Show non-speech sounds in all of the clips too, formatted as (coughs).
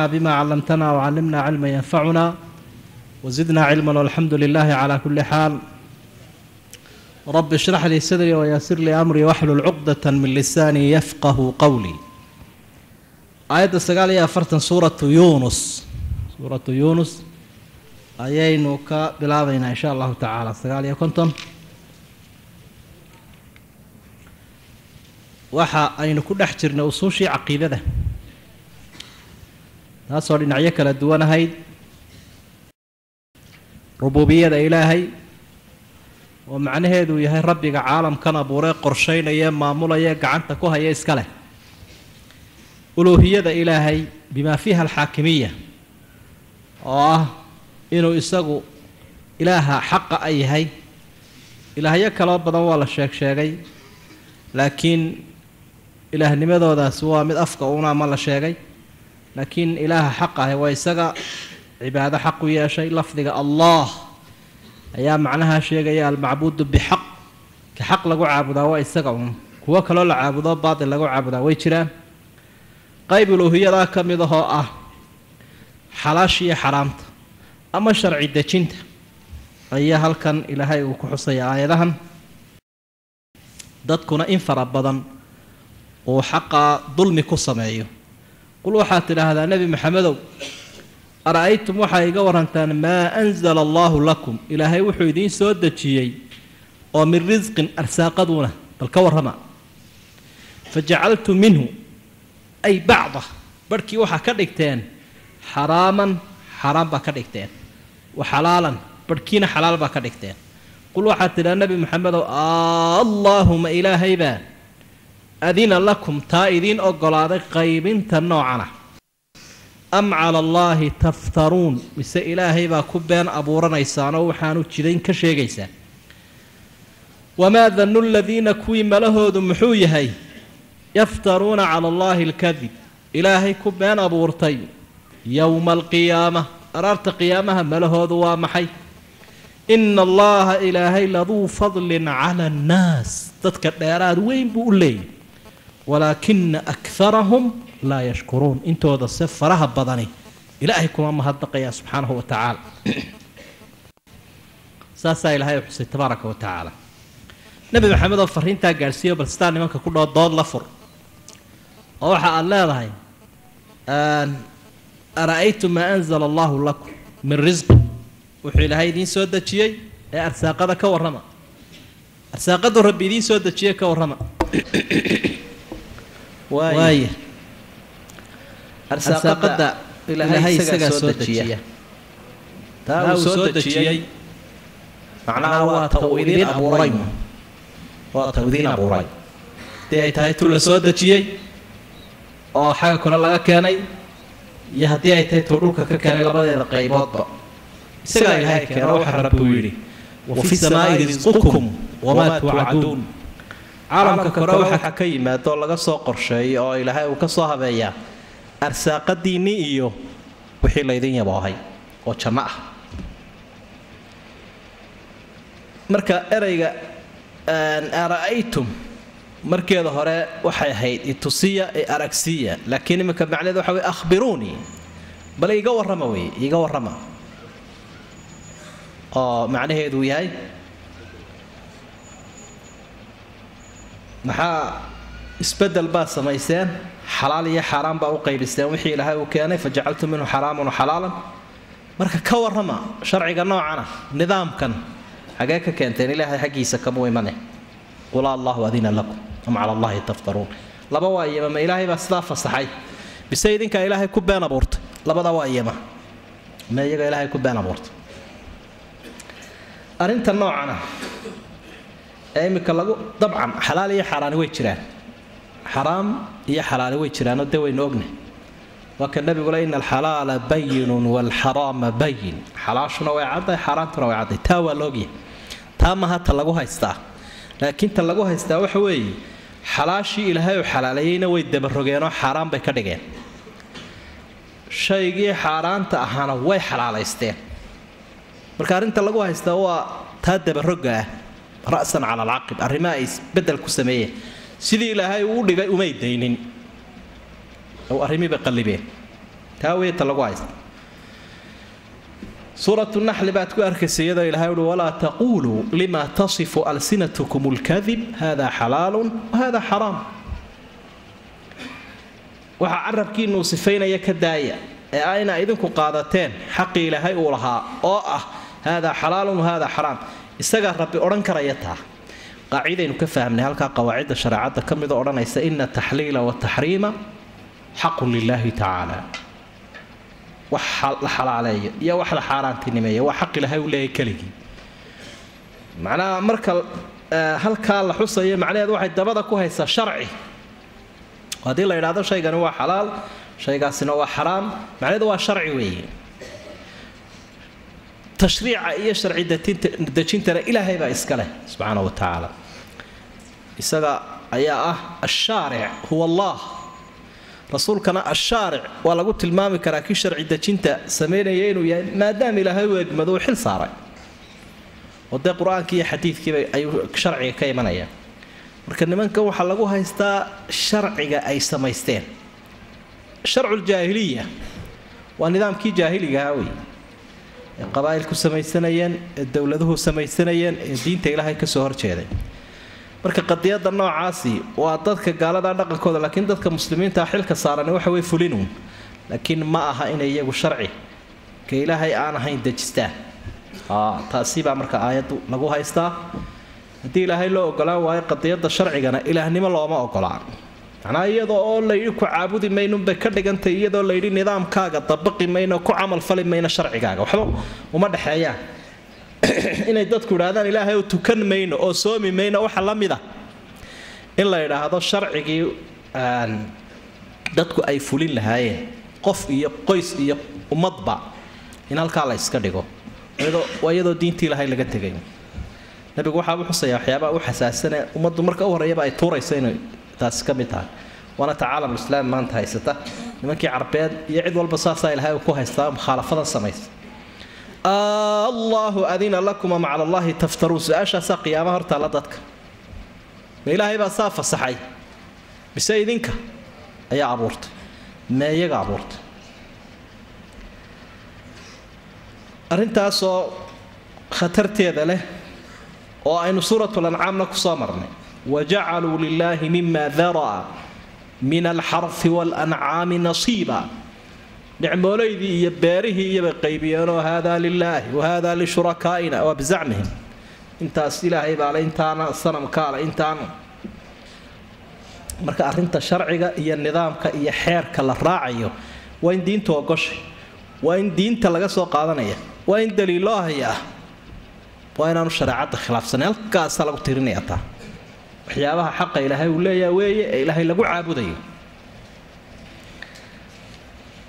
بما علمتنا وعلمنا علما ينفعنا وزدنا علما والحمد لله على كل حال رب اشرح لي صدري ويسر لي أمري واحلل عقدة من لساني يفقه قولي آية السقال يا فرتن سورة يونس سورة يونس ayaynu ka bilaabaynaa insha allahu tacaala sagaal iyo konton waxa aynu ku dhex jirnay usuushii caqiidada taasoo dhinacyo kala duwan ahayd. Rububiyada ilaahay. Oo macnaheedu yahay rabbiga caalamkan abuuree qorshaynaya maamulaya gacanta ku haya iska leh. Uluuhiyada ilaahay bimaa fiiha alxaakimiya oo ah inuu isagu ilaaha xaqa a yahay. Ilaahyo kaloo badan waa la sheeg sheegay laakiin ilaahnimadoodaasi waa mid afka una ma la sheegay laakiin ilaaha xaq ahi waa isaga cibaado xaq u yeeshay lafdiga allah ayaa macnaha sheegaya almacbuudu bixaq. Ka xaq lagu caabudaa waa isaga un kuwo kaloo la caabudo baatil lagu caabudaa. Way jiraan. Qayb uluuhiyadaa ka mid ahoo ah xalaashiiyo xaraamta ama sharci dejinta ayaa halkan ilaahay uu ku xusaya aayadahan. Dadkuna in fara badan uu xaqaa dulmi ku sameeyo qul waxaad tidhaahdaa nebi maxamedow ara-aytum waxaa iga warantaan maa anzala allaahu lakum. Ilaahay wuxuu idiin soo dejiyey oo min risqin arsaaqaduuna bal ka warrama. Fa jacaltu minhu ay bacda barhkii waxaa ka dhigteen xaraaman xaaraan baa ka dhigteen. Wa xalaalan barhkiina xalaal baa ka dhigteen. Qul waxaad tidhaha nebi maxamedow allaahuma ilaahaybaa adina lakum taa idiin oggolaaday qaybinta noocana am cala allaahi taftaruun mise ilaahay baa ku been abuuranaysaanoo waxaanu jidayn ka sheegaysaa wamaa danu ladiina kuwii malahoodu muxuu yahay yaftaruuna cala allaahi alkadib ilaahay ku been abuurtay yowma alqiyaama araarta qiyaamaha malahoodu waa maxay ina allaha ilaahay laduu fadlin cala annaas dadka dheeraad weyn buu u leeyay walaakina akharahum laa yashkuruun intooda se faraha badani ilaahay kuma mahadnaqayaa subxaanahu wa tacaala saasaa ilaahay xusay tabaaraka wa tacaala nebi maxamed oo fariintaa gaadhsiiyo bal sidaa nimanka ku dhao dood la fur oo waxa aada leedahay ara-aytum maa anzala allahu lakum min risqi wuxuu ilaahay idiin soo dejiyey ee arsaaqada ka warrama arsaaqadu rabbi idiin soo dejiyey ka warrama waaya arsaaqada ilaahay isagaa soo dejiya. taa uu soo dejiyey. macnaha waa ta uu idiin abuuray waa ta idiin abuuray haddii ay tahay tu la soo dejiyey oo xagga kore laga keenay iyo haddii ay tahay tuu dhulka ka keenay labadeeda qayboodba. Isagaa ilaahay keeno waxa rabbi uu yidhi wa fi samaa'i risqukum wamaa tuucaduun caalamka kore waxa ka yimaado laga soo qorsheeyo oo ilaahay uu ka soo habeeyaa. Arsaaqadiinnii iyo wixii laydin yaboohay oo janno ah. Marka ereyga ara-aytum markeeda hore waxay ahayd itusiya ee aragsiya laakiin iminka macneed waxa wey ahbiruunii bal iiga warrama wey iiga warrama. Oo macnaheedu yahay maxaa isbeddel baad samayseen xalaal iyo xaaraan baa u qaybisteen. Wixii ilaahay uu keenay fa minhu xaraaman xalaalan. Marka ka warrama sharciga noocana nidaamkan xagee ka keenteen ilaahay xaggiisa kamuu imane qula allahu adina lakum am cala allahi taftaruun. Laba waa iyama ma ilaahay baa sidaa fasaxay. Bise idinkaa ilaahay ku been abuurtay. Labada waa iyama ma iyaga ilaahay ku been abuurtay. Arrinta noocana ee iminka lagu dabcan xalaal iyo xaaraani way jiraan. Xaraam iyo xalaali way jiraanoo dee waynu ognahy waa ka nabigule ina alxalaala bayinun waalxaraama bayin xalaashuna way cadday xaaraantuna way cadday. Taa waa laogyahay taa maha lagu haystaa. Laakiin ta lagu haystaa waxa weeye xalaashii ilaahay oo xalaaleeyeyna way dabarogeenoo xaaraan bay ka dhigeen. Shaygii xaaraanta ahaana way xalaalaysteen. Marka arrinta lagu haystaa waa taa dabarogga ah ra'san cala alcaqib arrimaha ay isbeddel ku sameeyeen. Sidii ilaahay uu dhigay umay daynin. Ow arrimiiba qallibeen taa weyta lagu haysta suuratu naxli baad ku arkaysa iyadoo ilahay uhi walaa taquuluu lima tasifu alsinatkum lkadib hada xalaalun wahada xaraam. Waxaa carabkiinuu sifaynaya ka daaya ee ayna idinku qaadateen xaqii ilaahay uu lahaa oo ah hada xalaalun wahada xaraam isagaa rabbi odhan karaya taa. Qaacidaynu ka fahmnay halkaa qawaacidda shareecadda ka mida odhanaysa ina taxliila wataxriima xaqun lilaahi tacaala. Wax la xalaaleeyo iyo wax la xaaraantinimeeyo waa xaq ilaahay u leeyahay keligii. Macnaha marka halkaa la xusayo macnaheedu waxay dabada ku haysaa sharci. Haddii la idhaahdo shaygani waa xalaal shaygaasina waa xaraam macnaheedu waa sharci weeye tashriica iyo sharci dejintana ilaahay baa iska leh subxaana wa tacaala. Isaga ayaa ah ashaaric huwa allah. Rasuulkana ashaaric waa lagu tilmaami karaa kii sharci dejinta samaynaya inuu yahay maadaama ilaahay u egmado uu xil saaray. Oo dee qur'aankii iyo xadiidkiiba ayuu sharciga ka imanaya. Marka nimankan waxaa lagu haystaa sharciga ay samaysteen. Sharculjaahiliya waa nidaamkii jaahiligahaa wey ee qabaa'ilku samaysanayeen ee dowladuhu samaysanayeen ee diinta ilaahay ka soo horjeeday. Marka qadiyada noocaasi waa dadka gaalada dhaqankooda laakiin dadka muslimiinta xilka saaran waxa way fulinuun laakiin ma aha inay iyagu sharci. Ka ilaahay aan ahayn dejistaan taasi baa marka aayaddu lagu haystaa. Haddii ilaahay loo ogolaan waayo qadiyada sharcigana ilaahnimo looma ogolaan macnaa iyadoo oo layidhi ku caabudi maynunbay ka dhigantay iyadoo layidhi nidaamkaaga dabaqi mayno ku camalfali mayno sharcigaaga. Waxba uma dhexeeyaan (clears throat) inay dadku idhahdaan ilaahay oo tukan mayno oo soomi mayno waxa la mida in la idhaahdo sharcigii dadku ay fulin lahaayeen qof iyo qoys iyo ummadba in halkaa la yska dhigo. Waa iyadoo diintii ilaahay laga tegay. Nabigu waxaa u xusaya waxyaabaha u xasaasane ummaddu marka u horreeyaba ay tuurayso inay taasi ka mid tahay. Waana ta caalamulislaam maanta haysata. Nimankii carbeed iyo cid walba saasaa ilaahay ku haystaa mukhaalafadan samaysa. Allahu adina lakuma maca allahi taftaruun. Su'aashaasaa qiyaama hortaalla dadka. Ma ilaahay baa saa fasaxay? Mise idinka ayaa abuurtay? Mee iyaga abuurtay? Arrintaasoo khatarteeda leh oo aynu suuratul ancaamna ku soo marnay wajacaluu lilaahi mima dara'a min alxarfi waalancaami nasiiba nicmoolaydii iyo beerihii iyobay qaybiyeenoo haadaa lilaahi wahaadaa lishurakaaina waa bizacmihim intaas ilaahay baale intaana sanamkaale intaana marka arrinta sharciga iyo nidaamka iyo xeerka la raacayo waa in diintu ogoshay waa in diinta laga soo qaadanaya waa in daliiloo hayaa waa inaanu shareecadda khilaafsanay halkaasaa lagu tirinaya taa waxyaabaha xaqa ilaahay uu leeyaha weeye ee ilaahay lagu caabudayo.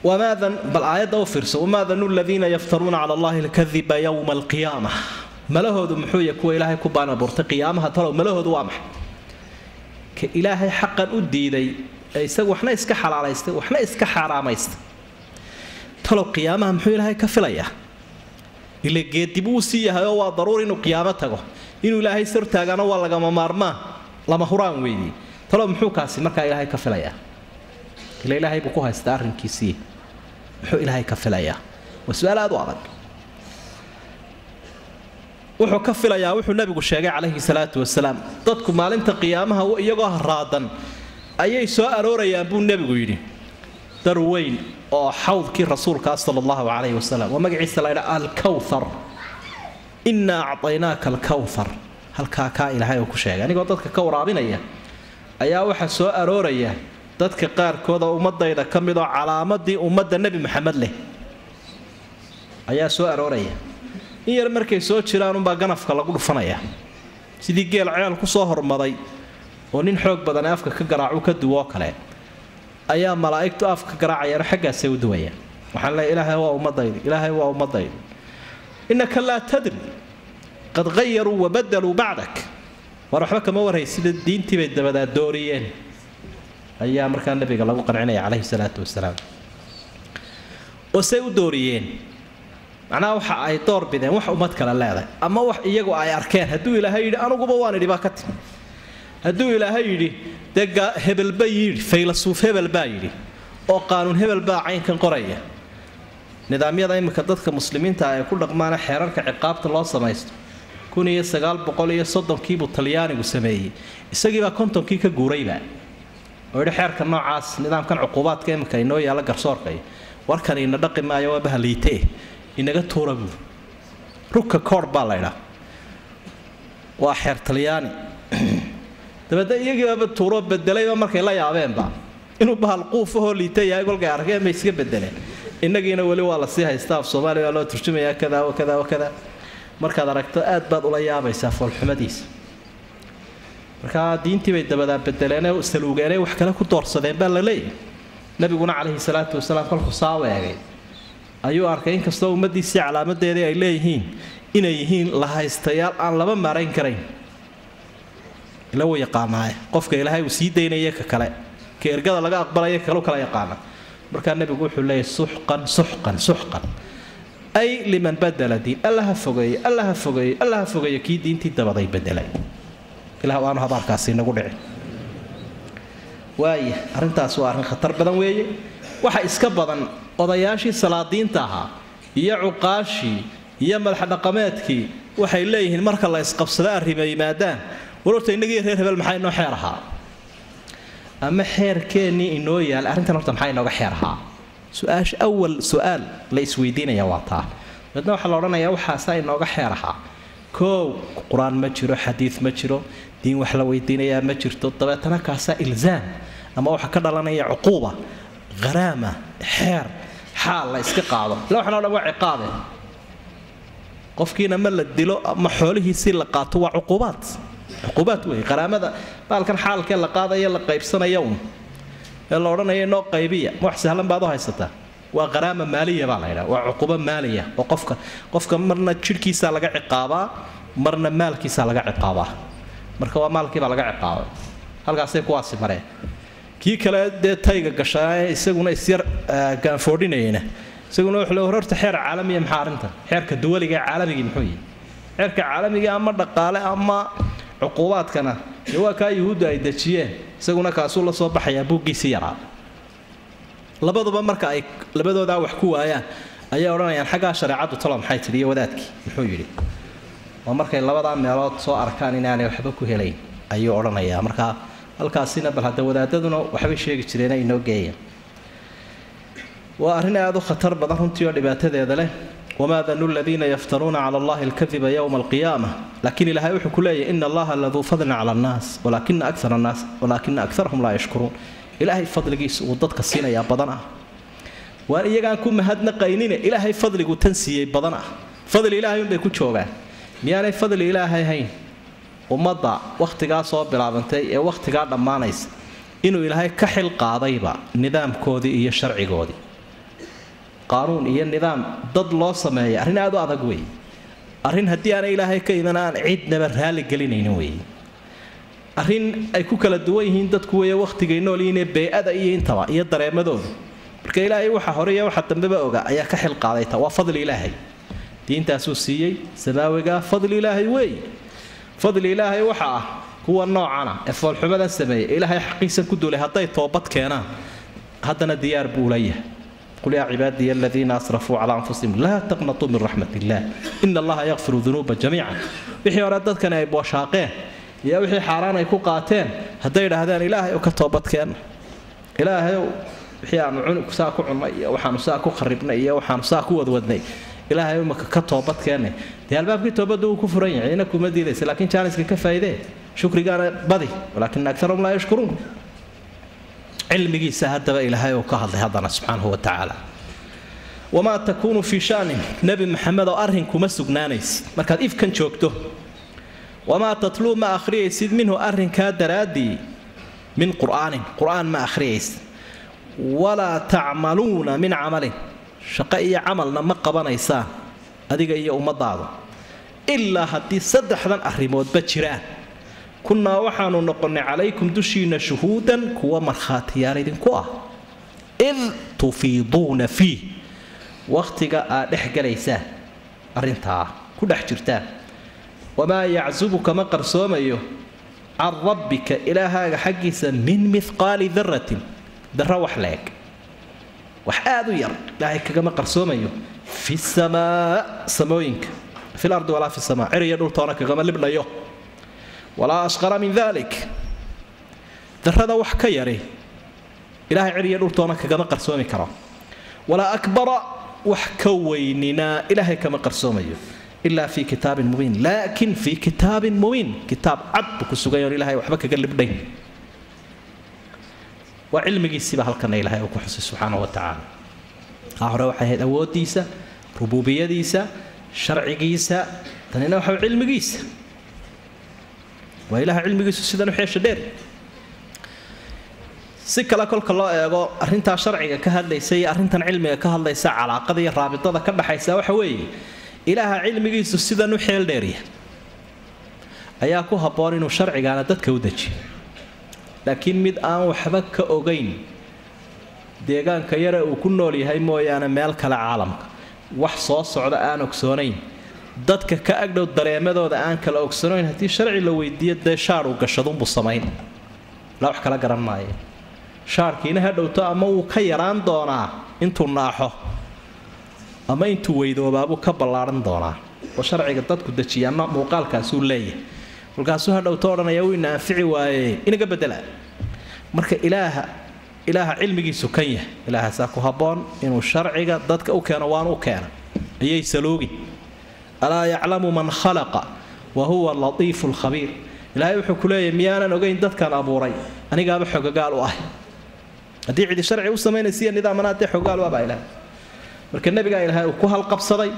Bal aayadda u fiirso wamaadanu ladiina yaftaruuna cala allahi alkadiba yowma alqiyaama. Malahoodu muxuu yahay kuwa ilaahay ku baanabuurtay qiyaamaha talow malahoodu waa maxay? Ka ilaahay xaqan u diiday ee isagu waxna iska xalaalaystay waxna iska xaaraamaystay. Talow qiyaamaha muxuu ilaahay ka filayaa ile geedib uu sii yahay oo waa daruur inuu qiyaamo tago. Inuu ilaahay sartaagana waa lagama maarmaan lama huraan weydii talow muxuu kaasi markaa ilaahay ka filayaa. Ila ilaahay buu ku haystaa arrinkiisii. Muxuu ilaahay ka filayaa. Waa su'aal aad u adag. Wuxuu ka filayaa wuxuu nabigu sheegay calayhi salaatu wasalaam dadku maalinta qiyaamaha iyagoo haraadan ayay soo aroorayaan buu nebigu yidhi. Dar weyn oo xawdkii rasuulkaa sala allahu calayhi wasalam waa magaciisa la ydhaa alkawthar. Innaa acdaynaaka alkawthar halkaa kaa ilaahay uu ku sheegay. Anigoo dadka ka waraabinaya ayaa waxaa soo arooraya dadka qaarkood oo ummadayda ka mid oo calaamadii ummadda nebi maxamed leh. Ayaa soo arooraya. In yar markay soo jiraan unbaa ganafka lagu dhufanaya. Sidii geel ceel ku soo hormaday oo nin xoog badane afka ka garaacu ka duwoo kale ayaa malaa'igtu afka garaacayaan xaggaasay u duwayaan. Waxaan leeya ilaahay waa ummadaydi ilaahay waa ummadaydi innaka laa tadri qad hayaruu wabadaluu bacdak war waxba kama warhaysida diintii bay dabadaa dooriyeen. Ayaa markaa nabiga lagu qancinaya calayhi salaatu wasalaam oo say u dooriyeen. Macnaha waxa ay door bideen wax ummad kale leedahay ama wax iyagu ay arkeen. Hadduu ilaahay yidhi anuguba waan idhi baa ka timi hadduu ilaahay yidhi dee hebel ba yidhi faylasuuf hebel baa yidhi. Oo qaanuun hebel baa caynkan qoraya. Nidaamyada imika dadka muslimiinta ay ku dhaqmaana xeerarka ciqaabta loo samaysto kun iyo sagaal boqol iyo soddonkiibuu talyaanigu sameeyey. Isagiibaa kontonkii ka guurayba. Oo yidhi xeerka noocaas nidaamkan cuquubaadka imika inoo yaalla garsoorka warkan ina dhaqi maayo waa bahaliitee inaga tuura buur rugka koor baa laydhaa waa xeer talyaani. (clears throat) Dabeedna iyagiibaba tuuro bedelayba markay la yaabeenba. Inuu bahal quufahoo liita yahay kolkay arkeen bay iska bedeleen innagiina weli waa la sii haystaa af soomaaliya loo turjumayaa kada wa kada markaad aragto aad baad ula yaabaysaa foolxumadiisa markaa diintii bay dabadaa bedeleenee saluugeenee wax kale ku doorsadeen baa la leeyahy nabiguna calayhi salaatu wasalaam kolkuu saa eegay ayuu arkay inkastoo ummaddiisii calaamadeedii ay leeyihiin inay yihiin la haystayaal aan laba maarayn karayn. Ila wuu yaqaanaaye qofka ilaahay uu sii daynaya ka kale ka ergada laga aqbalaya kalu kala yaqaana markaa nebigu wuxuu leeyahy suxqan suxqan suxqan ay liman badala diin alla ha fogeeye alla ha fogeeye alla ha fogeeye kii diintii dabaday bedelay ilah waanu habaarkaasi inagu dhici waaya arrintaas waa arrin khatar badan weeye waxa iska badan odayaashii salaadiinta ahaa iyo cuqaashii iyo madaxdhaqameedkii waxay leeyihiin marka la isqabsado arrima yimaadaan warorta innagii reer hebel maxaa inoo xeer ahaa ama xeerkeennii inoo yaal arrintan horta maxaa inooga xeer ahaa su'aasha awal su'aal la isweydiinaya waa taa. Dabeedna waxaa la odhanayaa waxaasaa inooga xeer koow qur'aan ma jiro xadiid ma jiro diin wax la weydiinayaa ma jirto dabeetana kaasaa ilzaam ama waxa ka dhalanaya cuquuba haraama xeer xaal la iska qaado. Ila waxaan o dhan waa ciqaabe qofkiina ma la dilo ama xoolihiisii la qaato waa cuquubaad. Cuquubaad wey qaraamada baalkan xaalkee la qaadaya la qaybsanaya un ee la odhanaya inoo qaybiya ma wax sahlan baad u haysataa. Waa qaraama maaliya baa la ydhaa waa cuquubo maaliya oo qofka qofka marna jidhkiisaa laga ciqaabaa marna maalkiisaa laga ciqaabaa. Marka waa maalkiibaa laga ciqaabay. Halkaasay kuwaasi mareen. Kii kale dee tayga gashaa isaguna isyar gaanfoodhinayna isaguna wuxuu le horta xeer caalamiya maxaa arrintan xeerka duwaliga ee caalamigii muxuu yihi xeerka caalamiga ama dhaqaale ama cuquubaadkana waa kaa yuhuudda ay dejiyeen isaguna kaasuu la soo baxayaa buuggiisii yaraa. Labaduba marka ay labadoodaa wax ku waayaan ayay odhanayaan xaggaa shareecaddu talo maxay tidhi iyo wadaadkii? Muxuu yidhi. Oo markay labadaa meelood soo arkaan inaanay waxba ku helayn ayuu odhanayaa. Markaa halkaasina bal hadda wadaadaduna waxbay sheegi jireen ay inoo geeyeen waa arrin aad u khatar badan runtii oo dhibaatadeeda leh wamaa danu ladiina yaftaruuna cala allahi alkadiba yowma alqiyaama laakiin ilaahay wuxuu ku leeyahy ina allaha laduu fadlin cala annaas walaakina akar annaas walaakina akarahum laa yashkuruun ilaahay fadligiisa uu dadka siinayaa badan ah waan iyagaan ku mahadnaqaynine ilaahay fadliguu tan siiyey badan ah fadli ilaahay unbay ku joogaan miyaanay fadli ilaahay hayn ummadda wakhtigaa soo bilaabantay ee wakhtigaa dhammaanaysa inuu ilaahay ka xil qaadayba nidaamkoodii iyo sharcigoodii qaanuun iyo nidaam dad loo sameeya arrin aad u adag weeye arrin haddii aanay ilaahay ka iman aan cidnaba raali gelinaynin weeye arrin ay ku kala duwan yihiin dadku weeye wakhtigay nool yihiinee bey-ada iyo intaba iyo dareemadooda marka ilaahay waxa hore iyo waxa dambeba oga ayaa ka xil qaadayta waa fadli ilaahay. Diintaasuu siiyey samaawiga fadli ilaahay weeye fadli ilaahay waxa ah kuwa noocana ee foolxumadan sameeya ilaahay xaqiisan ku duulay hadday toobad keenaan haddana diyaar buu qul yaa cibaadiya aladiina asrafuu calaa anfusihim laa taqnatuu min raxmat illaah ina allaha yakfiru dunuuba jamiica wixii hore dadkani ay booshaaqeen iyo wixii xaaraan ay ku qaateen hadday dhaahdeen ilaahay u ka toobadkeenna ilaahayow wixii aanu saa ku cunnay iyo waxaanu saa ku kharibnay iyo waxaanu saa ku wadwadnay ilaahay umaka ka toobadkeenna dee albaabkii toobadda wuu ku furan yahay ina laakiin jaaniska ka faa'iidee shukrigaana badi walaakin agarahum laa yashkuruun cilmigiisa haddaba ilaahay uu ka hadlay haddana subxaanahu wa tacaala. Wamaa takuunu fii shaanin nebi maxamed oo arrin kuma sugnaanaysid markaad ifkan joogto wamaa tatluu ma akhriyaysid minhu arrinkaa daraaddii min qur'aanin qur'aan ma akhriyaysid walaa tacmaluuna min camalin. Shaqo iyo camalna ma qabanaysaan adiga iyo ummadaadu ilaa haddii saddexdan arrimoodba jiraan kunnaa waxaanu noqonnay calaykum dushiinna shuhuudan kuwa markhaatiyaal idinku ah. Id tufiiduuna fiih wakhtiga aad dhex galaysaan arrintaa ku dhex jirtaan wamaa yacsubu kama qarsoomayo. Can rabbika ilaahaaga xaggiisa min mihqaali daratin darro wax la-eg wax aad u yar ilaahay kagama qarsoomayo. Fi samaa samooyinka. Fi lardi walaa fi samaa ciriya dhultoona kagama libdhayo walaa asqara min dalik darada wax ka yari ilaahay ciriya dhultoona kagama qarsoomi karo. Walaa akbara wax ka weynina ilaahay kama qarsoomayo. Ilaa fi kitaabin mubiin. Laakin fi kitaabin mubiin. Kitaab cad buu ku sugay oon ilahay waxba kaga libdhayn. Waa cilmigiisiiba halkana ilaahay uu ku xusay subxaanahu wa tacaala taa hore waxay ahayd awooddiisa rububiyadiisa sharcigiisa tanina waxa cilmigiisa waa ilaha cilmigiisu sidan u xeesha dheer. Si kale kolka loo eego arrintaa sharciga ka hadlaysa iyo arrintan cilmiga ka hadlaysa calaaqada iyo raabidada ka dhaxaysa waxa weeye ilaaha cilmigiisu sidan u xeel dheerya ayaa ku habboon inuu sharcigaana dadka u dejiyo laakiin mid aan waxba ka ogayn deegaanka yare uu ku nool yahay mooyaane meel kale caalamka. Wax soo socda aan ogsoonayn dadka ka agdhow dareemadooda aan kala ogsoonayn haddii sharci la weydiiyo dee shaar uu gashadunbuu samayn. Ilaa wax kala garan maayo. Shaarkiina ha dhowto ama wuu ka yaraan doonaa intuu naaxo ama intuu weydoobaabuu ka ballaaran doonaa oo sharciga dadku dejiyaana muuqaalkaasuu leeyahay. Kolkaasuu ha dhowto odhanaya wuu ina waaye inaga bedela marka ilaaha ilaaha cilmigiisu kan yahay ilaahaasaa ku habboon inuu sharciga dadka u keeno waanu u keena. Ayay saloogi alaa yaclamu man khalaqa? Wa huwa latiifu lkhabiir ilaahay wuxuu ku leeyahy miyaanan ogeyn dadkan abuuray anigaaba xogagaal u ah. Haddii cidi sharci u samaynaysiiyo nidaamana haddee xogaal waabaa ilahay marka nebigaa ilaahay uu ku halqabsaday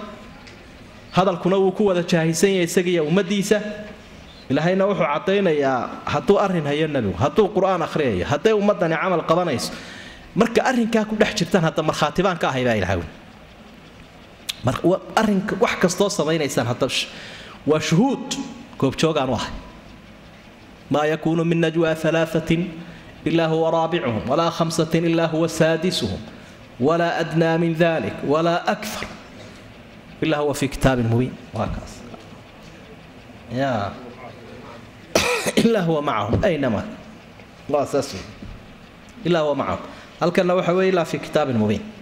hadalkuna wuu ku wada jaahisan yahay isagiiyo ummaddiisa ilaahayna wuxuu caddaynayaa hadduu arrin hayo nebigu hadduu qur'aan akhriyayo hadday ummaddani camal qabanayso marka arrinkaa ku dhex jirtaan hadda markhaatibaan ka ahay baa ilahay arrinka wax kastoo samaynaysaan waa shuhuud goobjoogaan u ahay. Maa yakuunu min najwa alaaثatin ila huwa raabicuhum walaa khamsatin ila huwa saadisuhum walaa adnaa min dalik walaa akar ila huwa fi kitaabin mubiin. Waa ya (coughs) ilaa huwa macahum. Aynama ilaa huwa macahum. Halkanna waxa weeye ilaa fi kitaabin mubiin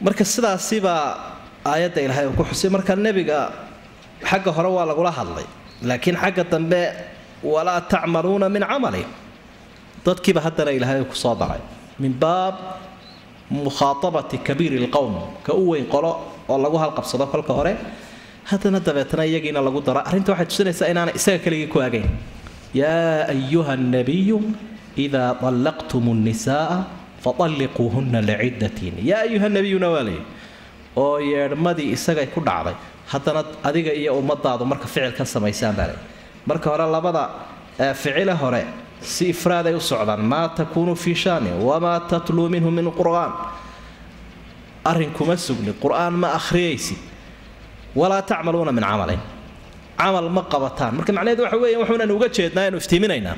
marka sidaasi baa aayadda ilaahay uu ku xusay marka nebiga xagga hore waa lagula hadlay laakiin xagga dambe walaa tacmaluuna min camali. Dadkiiba haddana ilaahay ku soo daray min baab mukhaaabati kabiiri lqowm ka u weyn qolo oo lagu halqabsado kolka hore. Haddana dabeetna iyagiina lagu daro. Arrinta waxay tusinaysaa inaana isaga keligii ku agayn yaa ayuha nabiyu idaa allaqtum nnisaaa fatalliquuhunna liciddatiin yaa ayuha nabiyuna waa layidhi oo yeedhmadii isagay ku dhacday haddana adiga iyo ummadaadu marka ficilkan samaysaan baa layidhi marka hore labada ficile hore si ifraaday u socdaan maa takuunu fii shaanin wamaa tatluu minhu min qur'aan arrin sugni qur'aan ma akhriyaysid walaa tacmaluuna min camalin camal ma qabataan marka macnaheedu waxa weeye wuxuunan uga jeednaa inu iftiiminaynaa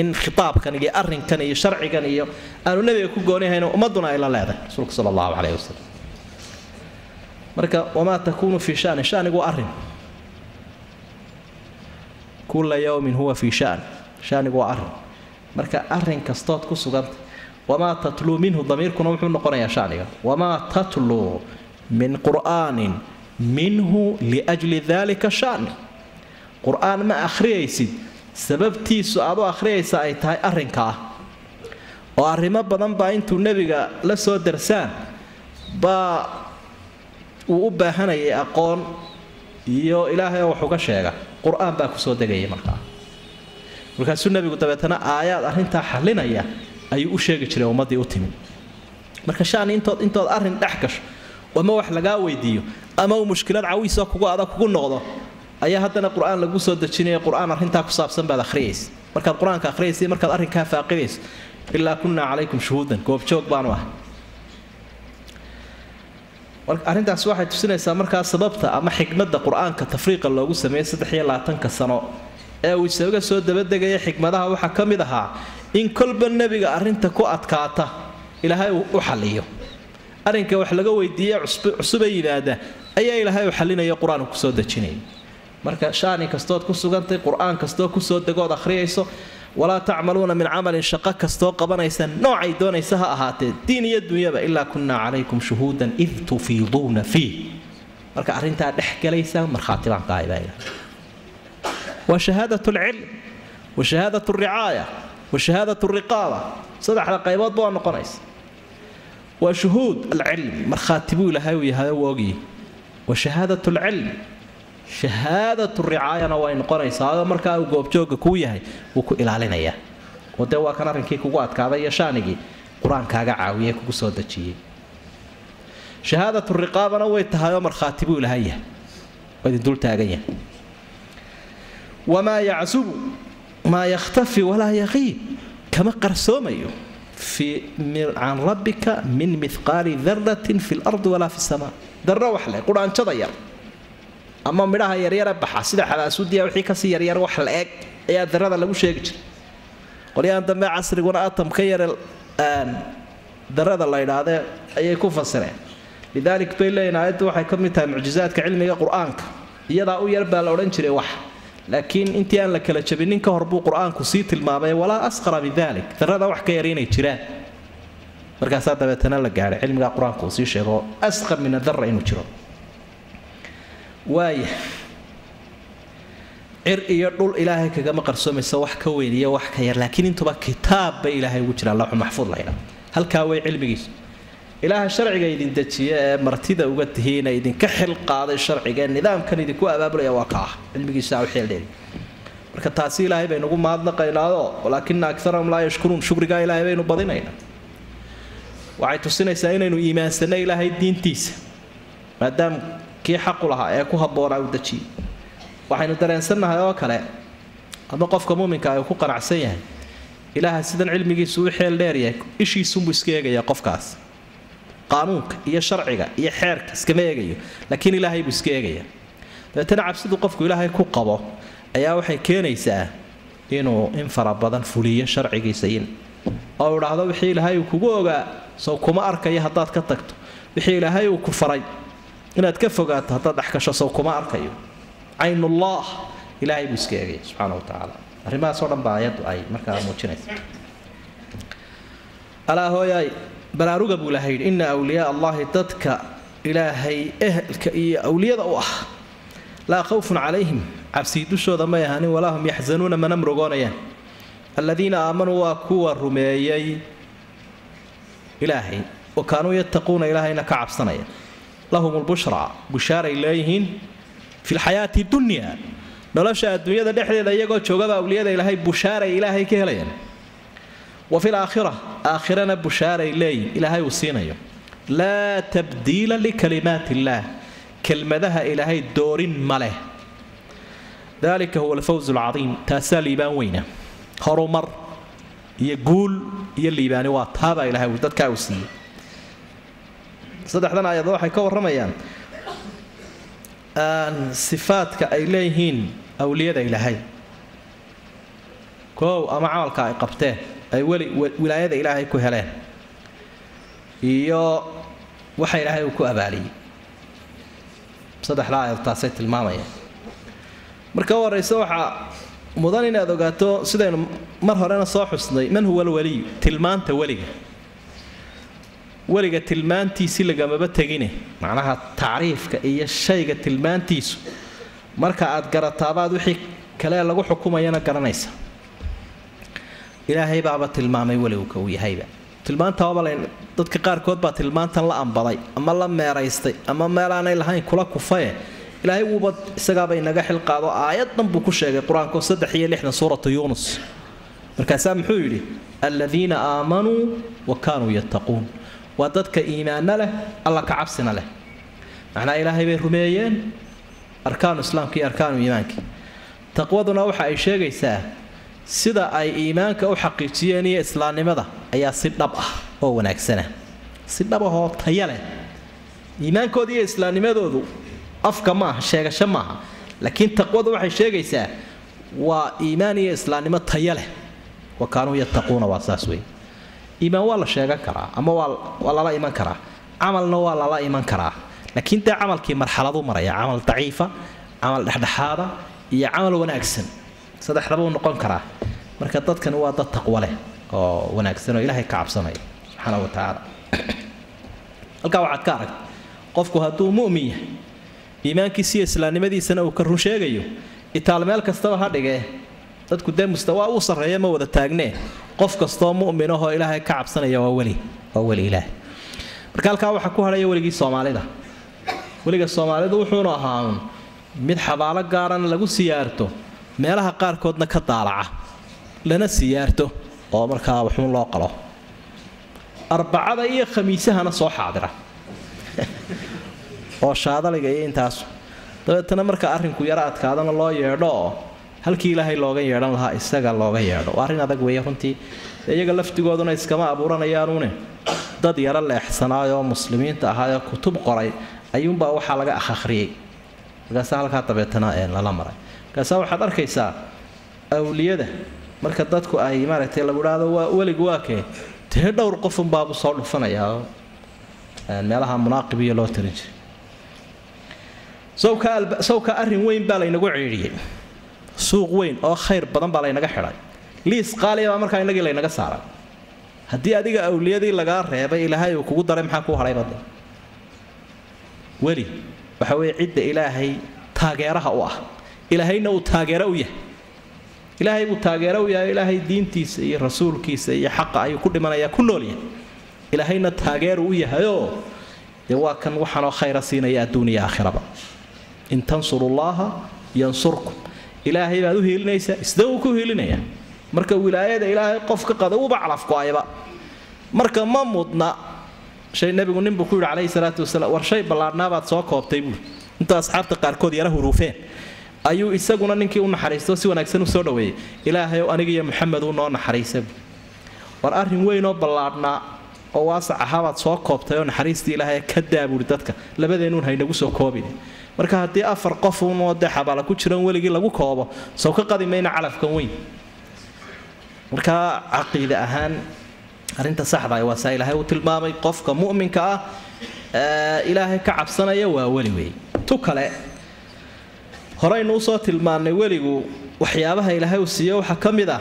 in khitaabkan iyo arrinkan iyo sharcigan iyo aanu nebiga ku goonihayn ummadduna ay la leedahay rasuulka sala allahu caleyhi wasalam marka wamaa takuunu fii shaanin shaanigu waa arrin. Kula yowmin huwa fii shaan shaanigu waa arrin. Marka arrin kastood ku suganta wamaa tatluu minhu? Damiirkuna wuxuu noqonayaa shaaniga wamaa tatluu min qur'aanin minhu liajli dalika shaani qur'aan ma akhriyaysid sababtiisu aad u akhriyaysa ay tahay arrinkaa oo arrimo badan baa intuu nebiga la soo darsaan baa uu u baahanayay aqoon iyo ilaahay oo wax sheega. Qur'aan baa ku soo degayay markaa markaasuu nebigu dabeetana aayaad arrintaa xallinaya ayuu u sheegi jiray ummaddii u timid. Marka shaani intood intood arrin dhex gasho ama wax lagaa weydiiyo ama uu mushkilad cawiisoo kugu adag kugu noqdo ayaa haddana qur'aan lagu soo dejinaya qur'aan arrintaa ku saabsan baad akhriyaysa markaad qur'aanka akhriyaysa markaad arrinkaa faaqidayso ilaa kunnaa calaykum shuhuudan goobjoog baanu ah. Arrintaas waxay tusinaysaa markaa sababta ama xikmadda qur'aanka tafriiqa loogu sameeyey saddex iyo labaatanka sano. Ee uu isaga soo dabadegaya xikmadaha waxaa ka mid ahaa in kolba nebiga arrinta ku adkaata ilaahay uu u xalliyo. Arrinka wax laga weydiiye cusube yimaada ayaa ilaahay u xallinaya qur'aanku ku soo dejinaya marka shaani kastood ku sugantay qur'aan kastoo ku soo degood akhriyayso walaa tacmaluuna min camalin shaqo kastoo qabanaysaan noocay doonaysa ha ahaatee diin iyo dunyaba ilaa kunnaa calaykum shuhuudan id tufiiduuna fiih. Marka arrintaa dhex galaysaan markhaati baan ilahay waa wa shahaadat alricaaya wa shahaadat alriqaaba saddexda qayboodba waa noqonaysa waa shuhuud alcilm markhaati buu ilahay uu yahay u ogyi wa shahaadat alcilm shahaadat ricaayana way noqonaysaa oo markaa uu goobjooga kuu yahay wuu ku ilaalinayaa. Oo dee waa kan arrinkii kugu adkaaday iyo shaanigii qur'aankaaga caawiyey kugu soo dejiyey shahaadat riqaabana way tahay oo markhaati buu ilahay yahay. Waa idin dul taagan yahay. Wamaa yacsubu maa yakhtafi walaa yaqiib kama qarsoomayo. Can rabbika min mihqaali daratin fi lardi walaa fi samaa. Darro wax leh qudhaanjada yar ama midhaha yaryare baxa sida xabaasudiya wixii ka sii yaryar wax la eg ayaa darada lagu sheegi jiray. Qolyahan dambe casriguna atam ka yare darada la ydhaadee ayay ku fasireen. Lidaalik bay leeyihiin aayaddu waxay ka mid tahay mucjizaadka cilmiga qur'aanka. Iyadaa u yar baa la odhan jiray wax. Laakiin intii aan la kala jabinin ka hor buu qur'aanku sii tilmaamay walaa asqara min darada wax ka yar inay jiraan. Markaasaa dabeetana la gaadhay cilmiga qur'aanku uu sii sheego asqar min adara inuu jiro waaya cir iyo dhul ilaahay kagama qarsoomaysa wax ka weyn iyo wax ka yar laakiin intuba kitaab bay ilaahay ugu jiraan lawxu maxfuud laydha halkaa way cilmigiisu ilaaha sharciga idin dejiye ee martida uga tihiina idinka xil qaaday sharciga ee nidaamkan idinku abaabulaya waa ka ah. Cilmigiisa u xeeldheeri marka taasi ilaahay baynugu mahadnaqaynaado walaakina akarahum laa yashkuruun shukrigaa ilaahay baynu badinaynaa waxay tusinaysaa inaynu iimaansanay ilaahay diintiisa maadaama kii xaqu lahaa ee ku habboonaa u dejiyey. Waxaynu dareensannahay oo kale ama qofka muuminka ay ku qanacsan yahay ilaaha sidan cilmigiisu u xeel dheeryahay ishiisunbuu iska eegayaa qofkaas. Qaanuunka iyo sharciga iyo xeerka iskama eegayo laakiin ilaahay buu iska eegayaa. Dabeetana cabsidu qofku ilaahay ku qabo ayaa waxay keenaysaa inuu in fara badan fuliyo sharcigiisa oo idhaahdo wixii ilaahay uu kugu ogaa sow kuma arkayo haddaad ka tagto. Wixii ilaahay uu ku faray inaad ka fogaato haddaad dhexgasho sow kuma arkayo. Caynullah ilaahay buu iska eegaya subxaana wa tacaala. Arrimahaasoo dhan baa ayaddu ay markaa muujinaysa. Alaa hooyaay baraaruga buu ilahay yidhi ina awliyaa allahi dadka ilaahay ehelka iyo awliyada u ah. Laa khawfun calayhim cabsii dushooda may ahaanin walaa hum yaxzanuuna mana murogoonayaan aladiina aamanuu waa kuwa rumeeyey. Ilaahay wa kaanuu yattaquuna ilaahayna ka cabsanaya lahum lbushraa bushaaray leeyihiin fi lxayaati dunya. Nolosha adduunyada dhexdeeda iyagoo joogaba awliyada ilaahay bushaaray ilaahay ka helayaan. Wa fi laakhira aakhirana bushaaray leeyihiin ilaahay uu siinayo. Laa tabdiila likalimaat illaah kelmadaha ilaahay doorin ma dalika huwa alfawz alcadiim taasaa liibaan weyna. Horumar iyo guul iyo liibaani waa taabaa ilahay dadkaa uu siiyey saddexdan aayadood waxay ka warramayaan. Sifaadka ay leeyihiin awliyada ilaahay. Koow ama camalka ay qabteen ay weli wilaayada ilaahay ku heleen. Iyo waxa ilaahay uu ku abaaliyey. Saddexda aayad taasay tilmaamayaan. Marka u horeyse waxaa mudan inaad ogaato sidaynu mar horena soo xusnay man huwa alwaliyu? Tilmaanta weliga weliga tilmaantiisii lagamaba tegine. Macnaha tacriifka iyo shayga tilmaantiisu. Marka aad garataabaad wixii kale lagu xukumayana garanaysa. Ilaahay baaba tilmaamay weliga uu yahayba. Tilmaantaaba dadka qaarkood baa tilmaantan la ambaday ama la meeraystay ama meelaanay lahayn kula kufaye. Ilaahay wuuba isagaaba inaga xilqaado. Aayaddan buu ku sheegay qur'aanko saddex iyo lixdan suuratu yuunus. Markaasaa muxuu yidhi aladiina aamanuu wa kaanuu yattaquun waa dadka iimaanna leh alla ka cabsina leh. Macnaa ilaahay bay rumeeyeen arkaanu islaamka iyo arkaanu iimaankii. Taqwaduna waxa ay sheegaysaa sida ay iimaanka u xaqiijiyeen iyo islaamnimada ayaa si dhab ah oo wanaagsana. Si dhab ah oo taya leh. Iimaankooda iyo islaamnimadoodu afka maaha sheegasho maaha. Laakiin taqwadu waxay sheegaysaa waa iimaan iyo islaamnimo taya leh. Wa kaanuu yattaquuna waa saas wey iimaan waa la sheegan karaa ama waa lala iman karaa. Camalna waa lala iman karaa. Laakiin dee camalkii marxaladu maraya camal daciifa camal dhexdhexaada iyo camal wanaagsan saddexdabuu noqon karaa. Marka dadkani waa dad taqwo leh oo wanaagsan oo ilaahay ka cabsanaya subxaana wa tacaala (clears throat) halkaa waxaad ka aragta qofku hadduu mu'min yahay iimaankiisa iyo islaamnimadiisana uu ka run sheegayo itaal meel kastaba ha dhigee dadku dee mustawaa uu sarreeya ma wada taagnee? Qof kastoo mu'min ahoo ilaahay ka cabsanaya waa weli waa weli ilaahay. Marka halkaa waxaa ku hadhaya weligii soomaalida. Weliga soomaalidu wuxuunu ahaa mid xabaalo gaarana lagu siyaarto meelaha qaarkoodna ka daalaca lana siyaarto oo markaa waxuun loo qalo. Arbacada iyo khamiisahana soo xaadira. (laughs) Oo shaadaliga iyo intaasu. Dabeetana marka arrinku yaro adkaadana loo yeedho oo halkii ilaahay looga yeedhan lahaa isaga looga yeedho. Waa arrin adag weeye runtii. Iyaga laftigooduna iskama abuuranayaanuune. Dad yaro leexsanaayoo muslimiinta ahaayoo kutub qoray ayuunbaa waxaa laga akhriyey markaasa halkaa dabeetana lala maray. Markaasa waxaad arkaysaa awliyada. Marka dadku ay maaragtay lagu dhaado waa weligu waa kee? Dee dhowr qofunbaabu soo dhufanayaa meelaha munaaqibiyo loo tarin jiray. Sawka arrin weyn baa laynagu ciidhiyey suuq weyn oo khayr badan baa laynaga xidhay liis qaaliya baa markaa inagii laynaga saaray. Haddii adiga awliyadii lagaa reebay ilaahay uu kugu daray maxaa kuu hadhaybade weli waxa weeye cidda ilaahay taageeraha u ah. Ilaahayna uu taageero u yahay. Ilaahay buu taageero u yahay ilaahay diintiisa iyo rasuulkiisa iyo xaqa ayuu ku dhimanayaa ku nool yahay. Ilaahayna taageeru u yahayoo dee waa kan waxaanoo khayra siinaya adduun iyo aakhiraba. In tansurullaaha yansurkum ilaahay baad u hiilinaysaa isda uu ku hiilinayaa marka wilaayada ilaahay qof ka qada uba calafgo-ayba marka ma mudna shay nebigu ninbuu ku yidhi calayhi salaatu wasalaam war shay ballaadhnaabaad soo koobtay buuri inta asxaabta qaarkood yara huruufeen. Ayuu isaguna ninkii u naxariisto si wanaagsan u soo dhoweeyey. Ilaahay ow aniga iyo maxamed uu noo naxariisa buuri war arrin weynoo ballaadhnaa oo waasac ahabaad soo koobtay oo naxariistii ilaahay ka daabuuri dadka labadeenuun haynagu soo koobin marka haddii afar qof unoo dee xabaala ku jiran weligii lagu koobo. Sow ka qadi calafkan weyn. Markaa caqiide ahaan arrinta saxda waa saa ilaahay uu tilmaamay qofka mu'minka ah ilaahay ka cabsanaya waa weli weey tu kale horaynu u soo tilmaannay weligu waxyaabaha ilaahay uu siiye waxaa ka mid ah.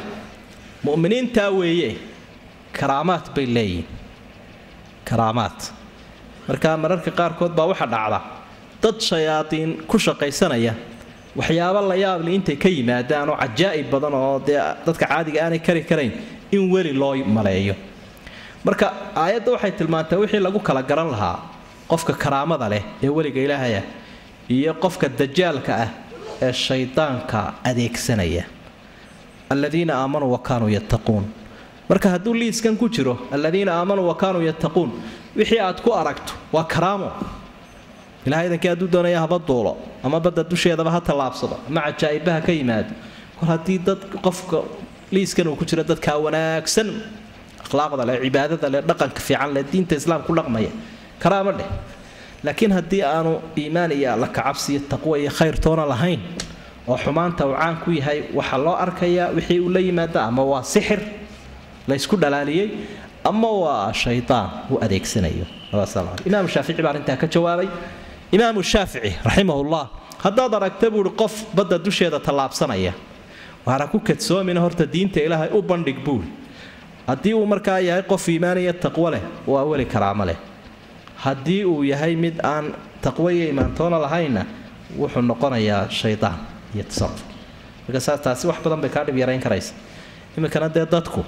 Mu'miniintaa weeye karaamaad bay leeyihiin karaamaad. Marka mararka qaarkood baa waxa dhacda dad shayaadiin ku shaqaysanaya. Waxyaabo la yaabli intay ka yimaadaan oo cajaa'ib badan oo dee dadka caadiga aanay kari karayn in weli loo maleeyo. Marka aayadda waxay tilmaantay wixii lagu kala garan lahaa. Qofka karaamada leh ee weliga ilaahaya iyo qofka dajaalka ah ee shaydaanka adeegsanaya. Aladiina aamanuu wa kaanuu yattaquun. Marka hadduu liiskan ku jiro aladiina aamanuu wa kaanuu yattaquun wixii aad ku aragto waa karaamo ilahay idankii hadduu doonaya haba duulo ama badda dusheedaba ha tallaabsado ama cajaa'ibaha ka yimaado. Kor haddii dad qofka liiskan uu ku jiro dadkaa wanaagsan akhlaaqda leh cibaadada leh dhaqanka fiican leh diinta islaam ku dhaqmaya karaamo dheh laakiin haddii aanu iimaan iyo alla kacabsi iyo taqwo iyo khayr toona lahayn oo xumaanta uu caan ku yahay waxaa loo arkayaa wixii uu la yimaada ama waa sixir laysku dhalaaliyey ama waa shaydaan uu adeegsanayo. Imaamu shaafici baa arrintaa ka jawaabay imaamu shaafici raximahullah haddaad aragta buuhi qof badda dusheeda tallaabsanaya. Waana ku kadsoomina horta diinta ilaahay u bandhig buuri haddii uu markaa yahay qof iimaan iyo taqwo leh waa weli karaamo leh. Haddii uu yahay mid aan taqwo iyo imaantoona lahaynna wuxuu noqonayaa shaydaan iyo tasaruf marka taasi wax badan bay kaa dhib yarayn karaysa. Iminkana dee dadku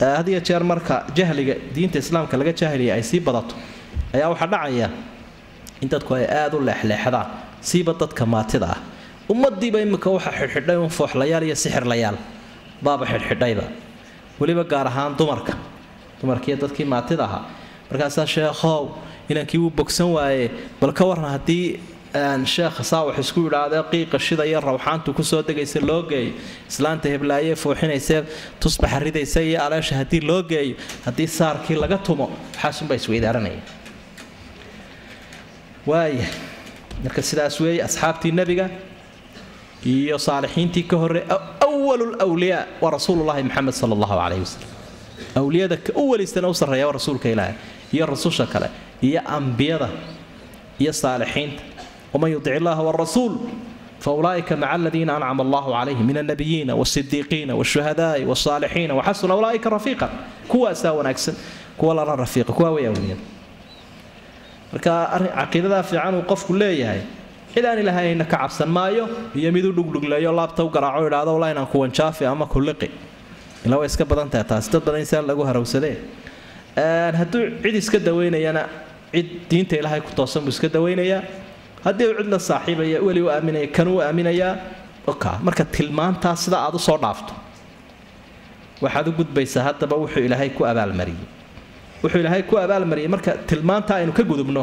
had iyo jeer marka jahliga diinta islaamka laga jahliya ay sii badato ayaa waxaa dhacaya in dadku ay aada u leexleexdaan siiba dadka maatida ah. Ummadiiba imika waxa xidhxidhay un fooxlayaal iyo sixirlayaal. Baaba xidhxidhayba. Weliba gaar ahaan dumarka. Dumarkiiyo dadkii maatida ahaa. Markaasaa sheekhow inankii wuu bogsan waaye bal ka waran haddii sheekha saawax isku yidhaahde qiiqa shida iyo rawxaantu ku soo degaysa loo geeyo islaanta heblaaye fooxinayse tusbaxa ridaysa iyo aleesha haddii loo geeyo haddii saarkii laga tumo waxaasunbaa isweydaaranaya waaya marka sidaas weeye asxaabtii nebiga iyo saalixiintii ka horrey awalu lwliyaa waa rasuulullahi moxamed sala allahu caleyhi wasalam awliyada ka u u sarreeya waa rasuulka ilaahay iyo rususha kale iyo ambiyada iyo saalixiinta. Waman yudic illaha warasuul fa ulaaika maca aladiina ancama allahu calayhim min alnabiyiina wasidiiqiina washuhadaai wasaalixiina waxasuna ulaaika rafiiqan. Kuwaasaa wanaagsan kuwa lana rafiiqa kuwaa way awliyada marka caqiidada fiican uu qofku leeyahay cidaan ilaahayna ka cabsan maayo iyo miduu dhugdhugleeyo laabta u garaaco idhaahdo walaa inaan kuwan jaafi ama kuliqi ilaa way iska badan tahay taasi dad badan insaan lagu harawsadee hadduu cid iska daweynayana cid diinta ilaahay ku toosan buu iska daweynayaa haddii uu cid la saaxiibaya weli u aaminaya kan uu aaminayaa oka marka tilmaantaa sida aad u soo dhaafto. Waxaad u gudbaysaa haddaba wuxuu ilaahay ku abaalmariyey wuxuu ilaahay ku abaalmariyey marka tilmaanta aynu ka gudubno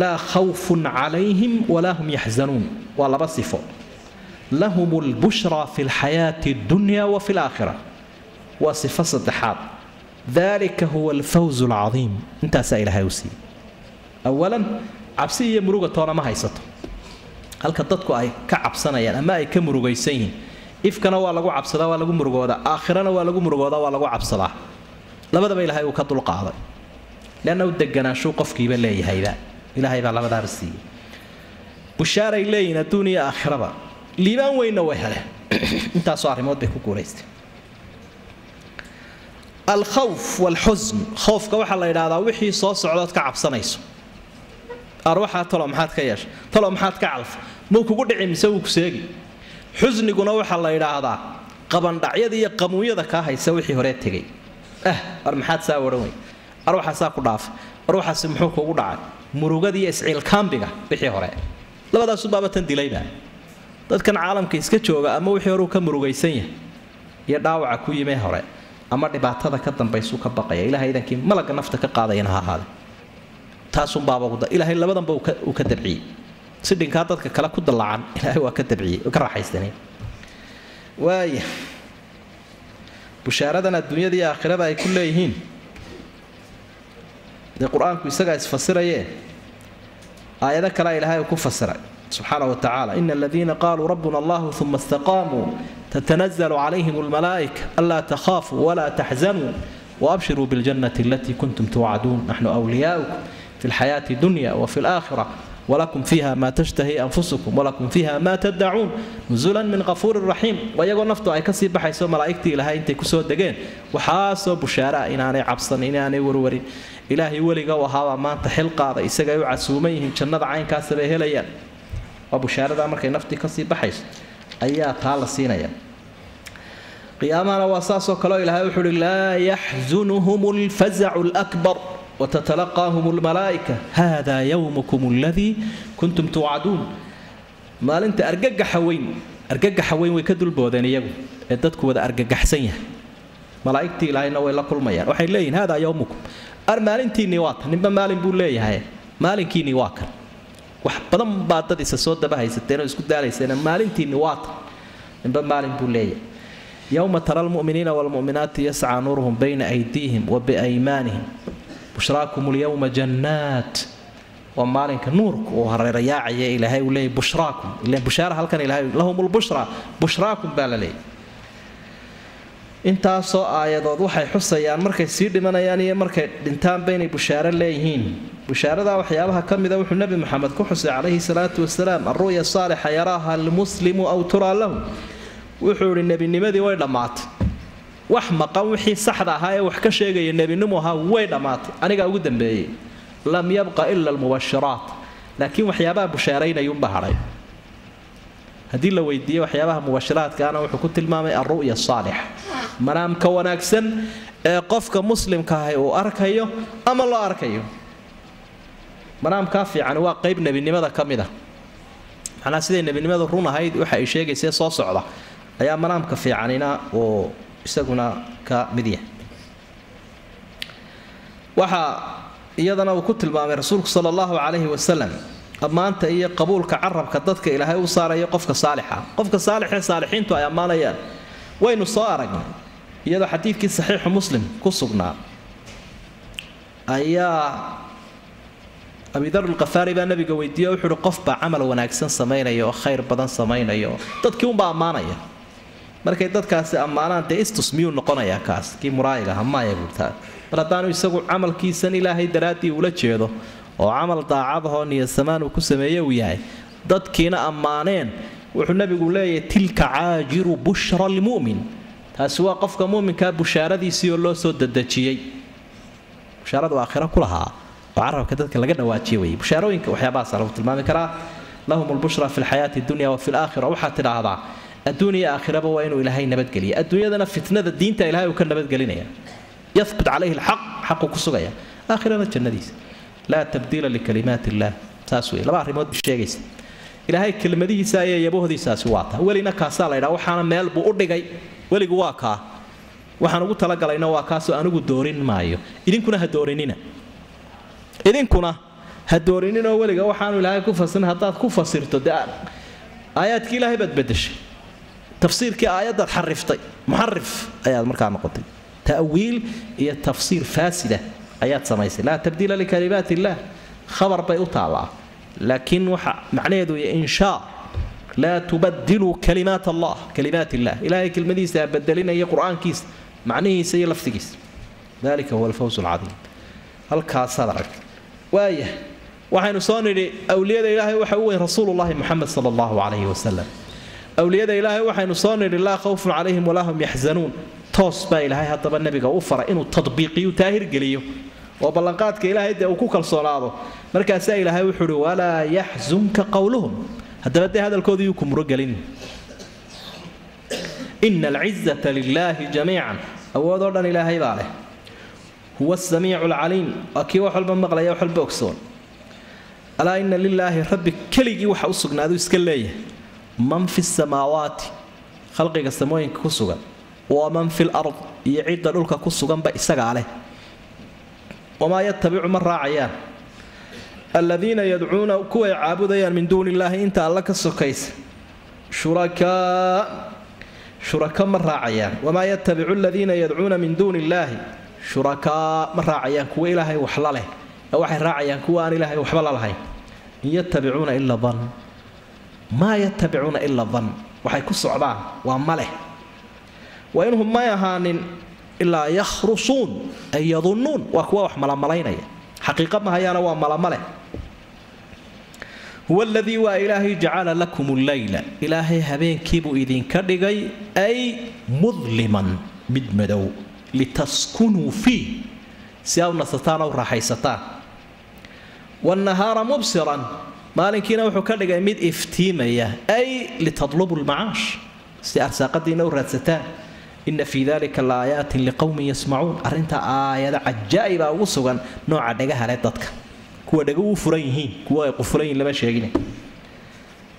laa khawfun calayhim walaa hum yaxzanuun waa laba sifo. Lahum lbushraa fi lxayaati addunya wa fi laakhira waa sifo saddexaad. Dalika huwa alfawz alcadiim intaasaa ilaahay u siiyey. Awalan cabsi iyo muruga toona ma haysato. Halka dadku ay ka cabsanayaan ama ay ka murugaysan yihiin. Ifkana waa lagu cabsadaa waa lagu murugoodaa. Aakhirana waa lagu murugoodaa waa lagu cabsadaa labadaba ilaahay uu ka dulqaaday. Leanna u deganaanshuu qofkiiba leeyahayba. Ilaahay baa labadaaba siiyey. Bushaaray leeyihiin adduun iyo aakhiraba. Liibaan weynna way heleen intaasoo arrimood bay ku guulaystay alkhawf walxusn khowfka waxaa la yidhaahdaa wixii soo socdood ka cabsanayso. Arwaxaa talo maxaad ka yeesha talo maxaad ka calfa muu kugu dhici mise wuu ku seegi? Xusniguna waxaa la yidhaahdaa qabandhacyada iyo qamuunyada kaa haysa wixii horee tegay war maxaad saa odhan wey ar waxaasaa ku dhaafa war waxaasi muxuu kugu dhacay? Murugada iyo isciilkaambiga wixii hore. Labadaasubaaba tan dilayba. Dadkan caalamka iska jooga ama wixii horeu ka murugaysan yahay iyo dhaawaca ku yimee hore ama dhibaatada ka dambaysuu ka baqaya ilahay idankii malagga nafta ka qaadayana ha ahaade taasunbaaba ilaahay labadanba uu ka dabciyey. Si dhinkaa dadka kale ku dallacan ilaahay waa ka dabciyey ka raaxaystanay waaya bushaaradan adduunyada iyo aakhirada ay ku leeyihiin. Dee qur'aanku isagaa isfasirayee aayado kalea ilaahay uu ku fasiray. Subxaana wa tacaala ina aladiina qaaluu rabbuna allahu uma istaqaamuu tatanazalu calayhim almalaa'ika anlaa takhaafuu walaa taxzanuu waabshiruu biljannati alatii kuntum tuwacduun naxnu wliyaaukum fi lxayaati dunya wafi alaakhira wlakum fiiha maa tashtahi anfusukum walakum fiiha maa tadacuun nusulan min qafuurin raxiim wayagoo naftu ay ka sii baxayso malaa'igtii ilaahay intay ku soo degeen waxaasoo bushaaraa inaanay cabsan inaanay warwarin ilaahay weliga u ahaabaa maanta xil qaada isagay u casuuman yihiin jannada caynkaasa bay helayaan waa bushaaradaa markay naftii ka sii baxayso ayaa taa la siinaya qiyaamahana waa saasoo kaleo ilahay wuxuu uhi laa yaxzunuhum lfazacu lkbar wtatalaqaahum lmalaa'ika hada yowmukum aladii kuntum tuucaduun maalinta argagaxa weyn argagaxa weyn way ka dulboodeen iyagu ee dadku wada argagaxsan yahay malaa'igtii ilaahayna way la kulmayaan waxay leeyihiin hada yowmukum ar maalintiinnii waa tan ninba maalin buu leeyahay maalinkiinnii waa kan wax badan baa dad isa soo daba haysateen oo isku daalayseen maalintiinni waa tan ninba maalin buu leeyahay yowma tara almu'miniina waalmu'minaati yascaa nuuruhum bayna aydiihim wa biaymaanihim bushraakum lyowma jannaat. Waa maalinka nuurka uu hareerayaacaya ilaahay uu leeyay bushraakum. Ilan bushaara halkan ilahay lahum lbushra bushraakum baa la leeyay intaasoo aayadood waxay xusayaan markay sii dhimanayaan iyo markay dhintaanba inay bushaaro leeyihiin. Bushaarada waxyaabaha ka mida wuxuu nebi moxamed ku xusay calayhi salaatu wasalaam alru'ya saalixa yaraaha almuslimu aw turaa lahu. Wuxuu ihi nebinimadii way dhammaatay wax maqan wixii saxda ahaa ee wax ka sheegaya nebinimu ahaa way dhammaatay anigaa ugu dambeeyey lam yabqa ila almubashiraat. Laakiin waxyaabaha bushaaraynayuunba hadhay haddii la weydiiye waxyaabaha mubashiraadkaana wuxuu ku tilmaamay alru'ya saalixa manaamka wanaagsan ee qofka muslimka ahi uu arkayo ama loo arkayo? Manaamkaa fiican waa qayb nebinimada ka mid a macnaa siday nebinimadu run ahayd waxa ay sheegaysee soo socda. Ayaa manaamka fiicanina uu isaguna ka mid yahay. Waxaa iyadana uu ku tilmaamay rasuulku sala allahu calayhi wasalam ammaanta iyo qabuulka carabka dadka ilaahay u saarayo qofka saalixa. Qofka saalixee saalixiintu ay ammaanayaan. Waynu soo aragnay iyadoo xadiidkii saxiixu muslim ku sugnaa. Ayaa abidar lkafaari baa nabiga weydiiye wuxuu uhi qofbaa camal wanaagsan samaynaya oo khayr badan samaynaya dadkii unbaa ammaanaya markay dadkaasi ammaanaan dee istus miyuu noqonayaa kaas? Kii muraayiga hamaaya buurtaa mar haddaanu isagu camalkiisan ilaahay daraaddii ula jeedo oo camal daacadahoo niyadsamaan uu ku sameeye uu yahay dadkiina ammaaneen wuxuu nabigu leeyahay tilka caajiru bushra lmu'min taasi waa qofka muminkaa bushaaradiisii oo loo soo dadejiyey bushaaradu aakhira ku lahaa oo carabka dadka laga dhawaajiye wey bushaarooyinka waxyaabahaasa lagu tilmaami karaa. Lahum lbushra fi lxayaati dunya wa fi laakhira waxaad tidhaahdaa adduun aakhiraba waa inuu ilaahay nabadgeliya adduunyadana fitnada diinta ilahay uu ka nabadgelinaya yahbut calayhi lxaq xaquu ku sugaya aakhirana jannadiisa laa tabdiila likalimaat illah saas wey laba arrimood bu sheegaysa ilaahay kelmadihiisa iyo yabahoodiisaasi waa welina kaasaa la ydhaa waxaana meel buu u dhigay weligu waa kaa waxaan ugu talagalayna waa kaasoo anigu doorin maayo idinkuna ha doorinina idinkuna ha doorininoo weliga waxaanu ilaahay ku fasirin haddaad ku fasirto dee aayaadkii ilaahay baad bedeshay tafsiirkii aayaddaad xariftay muxarif ayaad markaa noqotay. Ta'wiil iyo tafsiir faasida ayaad samaysay. Laa tabdiila likalimaat illaah khabar bay u taallaa. Laakiin waxa macnaheedu iyo inshaa laa tubadiluu kalimaat allah kalimaat illah ilahay kelmadiisa ha bedelinaya qur'aankiisa macnihiisa iyo laftigiisa dalika huwa alfawz alcadiim halkaasaad arag. Waaya waxaynu soo nidhi awliyada ilaahay waxa u weyn rasuulullahi muxamed sala allahu calayhi wasalam awliyada ilaahay waxaynu soo nidhi laa khawfun calayhim walaa hum yaxzanuun toos baa ilaahay haddaba nebiga u faray inuu tadbiiqiyo taahirgeliyo oo ballanqaadka ilaahay dee uu ku kalsoonaado. Markaasaa ilaahay wuxuu uhi walaa yaxzunka qowluhum haddaba dee hadalkooda yuu ku murogelin. Ina alcizata lilaahi jamiican. Awoodoo dhan ilaahay baa leh. Huwa asamiicu alcaliim waa kii wax walba maqlaya wax walba ogsoon. Alaa ina lilaahi rabbi keligii waxa u sugnaadu iska leeyahay man fi samaawaati khalqiga samooyinka ku sugan waman fi lard iyo cidda dhulka ku suganba isagaa leh. Wamaa yatabicu ma raacayaan. Aladiina yadcuuna kuway caabudayaan min duuni illaahi inta alla ka sokaysa shurakaa shuraka ma raacayaan. Wamaa yatabicu aladiina yadcuuna min duuni illaahi shurakaa ma raacayaan. Kuwa ilaahay waxla leh waxay raacayaan kuwa aan ilaahay waxba la lahayn. In yatabicuuna ila dan maa yatabicuuna ila dan waxay ku socdaan waa maleh wa inhum may ahaanin ilaa yakhrusuun ay yadunnuun waa kuwa wax malamalaynaya xaqiiqa mahayaana waa malamaleh huwa aladii waa ilaahay jacala lakum lleyla ilaahay habeenkiibuu idinka dhigay ay mudliman mid madow. Litaskunuu fiih. Si u nasataan u raaxaysataan. Wanahaara mubsiran maalinkiina wuxuu ka dhigay mid iftiimaya. Ay litadlubu lmacaash si arsaaqadiina u raadsataan. Ina fii dalika laayaatin liqowmin yasmacuun arrinta aayada cajaa'ibaa ugu sugan nooca dhagahale dadka. Kuwa dhaga u furan yihiin kuwa ay qufulan yihiin lama sheegin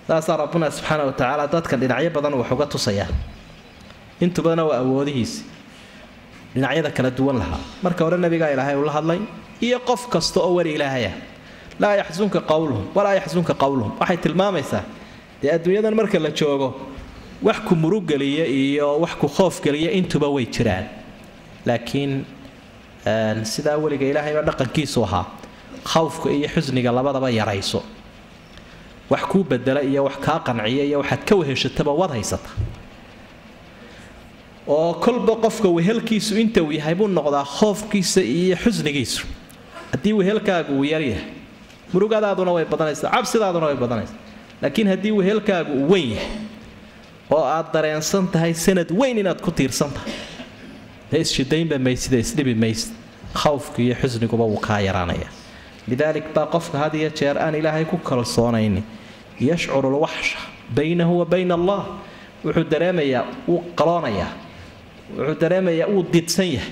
saasaa rabbuna subxaana wa tacaala dadkan dhinacyo badan wax tusayaa. Intubadana waa awoodihiisi dhinacyada kala duwan lahaa. Marka hore nabigaa ilaahay ula hadlay iyo qof kasta oo weli ilaahaya laa yaxsunka qowluhum walaa yaxsunka qowluhum waxay tilmaamaysaa dee adduunyadan marka la joogo wax ku murugeliya iyo wax ku khoofgeliya intuba way jiraan. Laakiin sidaa weliga ilaahayba dhaqankiisu ahaa khawfka iyo xusniga labadaba yarayso. Wax kuu bedela iyo wax kaa qanciya iyo waxaad ka weheshataba waad haysata. Oo kolba qofka wehelkiisu inta uu yahay buu noqdaa khoofkiisa iyo xusnigiisu. Haddii wehelkaagu uu yaryahay murugadaaduna way badanaysaa cabsidaaduna way badanaysaa. Laakiin haddii wehelkaagu uu weyn yahay oo aad dareensan tahay sanad weyn inaad ku tiirsan tahay dee isshidaynba maysida isdhibi maysid khawfka iyo xusniguba wuu kaa yaraanaya lidaalik baa qofka had iyo jeer aan ilaahay ku kalsoonayni yashcuru lwaxsha baynahu wa bayna allah. Wuxuu dareemayaa wuu qaloonayaa wuxuu dareemayaa wuu didsan yahay.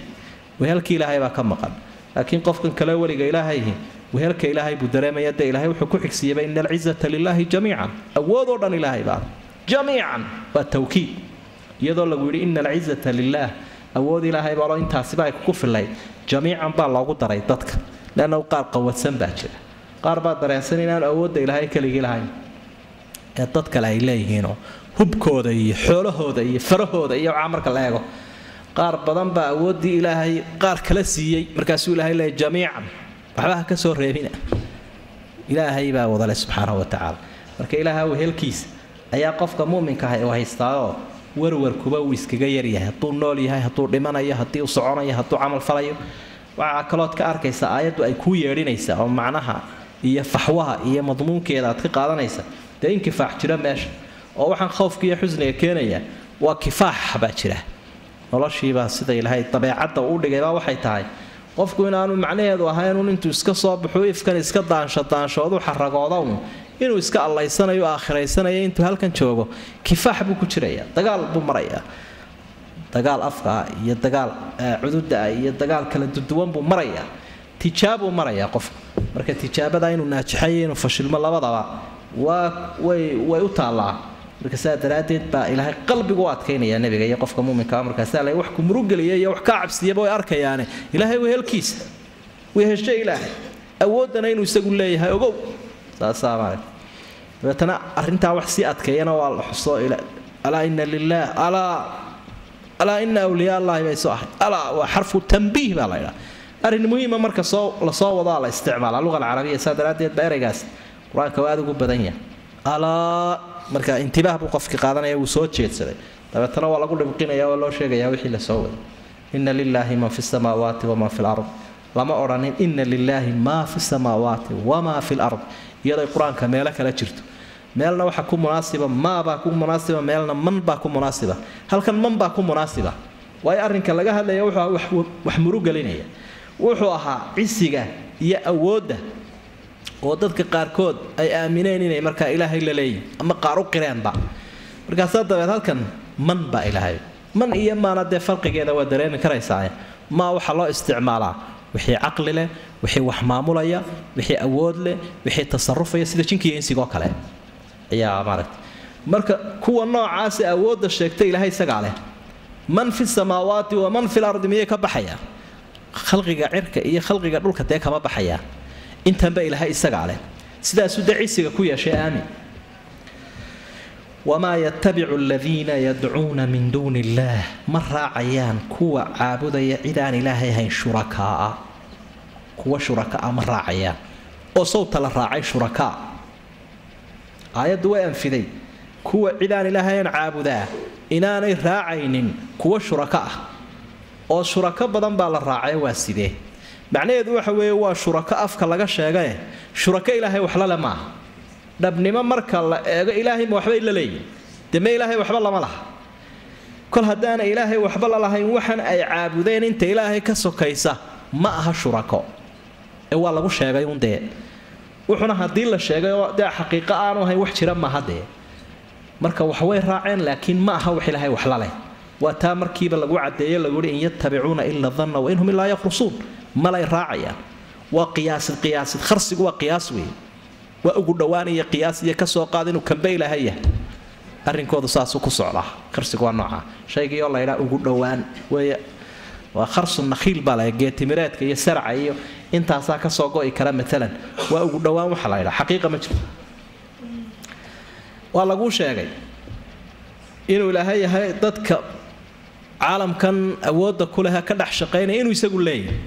Wehelkii ilaahay baa ka maqan. Laakiin qofkan kale weliga ilaahayhi wehelka ilaahay buu dareemaya dee ilaahay wuxuu ku xigsiiyaba ina alcizata lilaahi jamiican. Awoodoo dhan ilaahay jamiican waa tawkiid. Iyadoo lagu yidhi ina alcizata lilaah awood ilaahay baalo intaasiba ay kugu fillayd jamiican baa loogu daray dadka. Leanna qaar qawadsan baa jira. Qaar baa dareensan inaan awoodda ilaahay keligii lahayn. Ee dad kale ay leeyihiinoo hubkooda iyo xoolahooda iyo farahooda iyo waxaa marka la eego qaar badan baa awooddii ilaahay qaar kala siiyey. Markaasuu ilaahay leeyahy jamiican waxba ha ka soo reebina. Ilaahay baa wadale subxaanahu wa tacaala. Marka ilaaha wehelkiisa ayaa qofka muminka ah u haystaayoo warwarkuba uu iskaga yaryahay hadduu nool yahay hadduu dhimanayo haddii uu soconayo hadduu camal falayo. Waxaa kalood ka arkaysa aayaddu ay kuu yeedhinaysaa oo macnaha iyo faxwaha iyo madmuunkeeda aad ka qaadanaysa. Dee in kifaax jira meesha. Oo waxaan khowfka iyo xusniga keenaya waa kifaax baa jira. Noloshiibaa sida ilaahay dabeecadda uu dhigaybaa waxay tahay qofku inaanu macnaheedu ahaynun intuu iska soo baxo ifkan iska daansho daanshoodu xaragooda un inuu iska allaysanayo aakhiraysanayo intuu halkan joogo kifaax buu ku jiraya dagaal buu marayaa. Dagaal afkaa iyo dagaal cududaa iyo dagaal kala duduwan buu marayaa. Tijaabuu marayaa qofku. Marka tijaabada inuu naajixayo inuu fashilmo labadaba waa way way u taallaa marka saa daraaddeed baa ilaahay qalbigu adkaynaya nebiga iyo qofka muuminkaa markaasaa la wax ku murugeliya iyo wax ka cabsiyaba way arkayaane ilaahay wehelkiisa wehesho ilaahay. Awooddana inuu isagu leeyahay ogow. Saasaa maarag dabeetana arrintaa wax sii adkeeyana waa la xuso alaa ina lilah alaa ina awliyaa allahi bay soo ahay. Alaa waa xarfu tambiih baa la ydhaha arrin muhiima marka soo la soo wadaa la isticmaala luga alcarabiya saa daraaddeed baa ereygaas. Qur'aanka waa aad ugu badan yahay marka intibaah buu qofkii qaadanaya wuu soo jeedsaday. Dabeetana waa lagu dhibqinaya waa loo sheegaya wixii la soo waday. Ina lilaahi man fi samaawaati waman fi lard lama odhanin ina lilaahi maa fi samaawaati wamaa fi lard iyaday qur'aanka meelo kala jirto. Meelna waxa ku munaasiba maabaa ku munaasiba meelna man baa ku munaasiba. Halkan man baa ku munaasiba. Waayo arrinka laga hadlaya wuxuu wax murugelinaya wuxuu ahaa cisiga iyo awoodda oo dadka qaarkood ay aamineen inay markaa ilaahay la leeyihiin ama qaar u qireenba. Markaasaa dabeed halkan man baa ilaahay. Man iyo maana dee farqigeeda waa dareemi karaysaa. Maa waxaa loo isticmaalaa? Wixii caqli leh wixii wax maamulaya wixii awood leh wixii tasarufaya sida jinkiiyo insigoo kale. Ayaa maaragta marka kuwa noocaasi awoodda sheegtay ilaahay isagaa leh. Man fi samaawaati wa man fil miyay ka baxayaa khalqiga cirka iyo khalqiga dhulka dee kama baxayaa intanba ilaahay isagaa leh. Sidaasuu dee cisiga ku yeeshay aamin. Wamaa yatabicu aladiina yadcuuna min duuni illaah ma raacayaan kuwa caabudaya cid aan ilaahay ahayn shurakaa. Kuwa shurakaa ma raacayaan. Oo sawta la raacay shurakaa. Aayaddu way anfiday. Kuwa cid aan ilaahayn caabudaa inaanay raacaynin kuwa shuraka ah oo shurako badan baa la raacay waa sidee macnaheedu waxa weeye waa shurako afka laga sheegae shurako ilaahay waxlale maaha. Dhabnimo marka la eego ilaahay ma waxbay la leeyihiin dee ilaahay waxba lama laha. Kol haddaana ilaahay waxba lalahayn waxan ay caabudeen inta ilaahay ka sokaysa ma aha shurako. Ee waa lagu sheegay un dee. Wuxuna haddii la sheegay oo dee xaqiiqo aanu ahayn wax jira maaha dee. Marka waxway raaceen laakiin ma aha wax ilaahay wax laleh waa taa markiiba lagu cadeeye laguhi in yatabicuuna ila danna wa inhum ilaa yakhrusuun malay raacayaan waa qiyaasid qiyaasid kharsigu waa qiyaas wey waa ugu dhowaanaya qiyaas iyo ka soo qaad inuu kambe ilaahay yahay arrinkoodu saasuu ku socdaa kharsigu waa nooca. Shaygii oo laydhaa ugu dhowaan weeye. Waa kharsu nakhiil baa la geetimireedka iyo sarca iyo intaasaa ka soo go'i kara maalan waa ugu dhowaan waxa la ydhaa xaqiiqa ma jirto waa laguu sheegay inuu ilaahay yahay dadka caalamkan awoodda kuleh ka dhex shaqaynaya inuu isagu leeyahay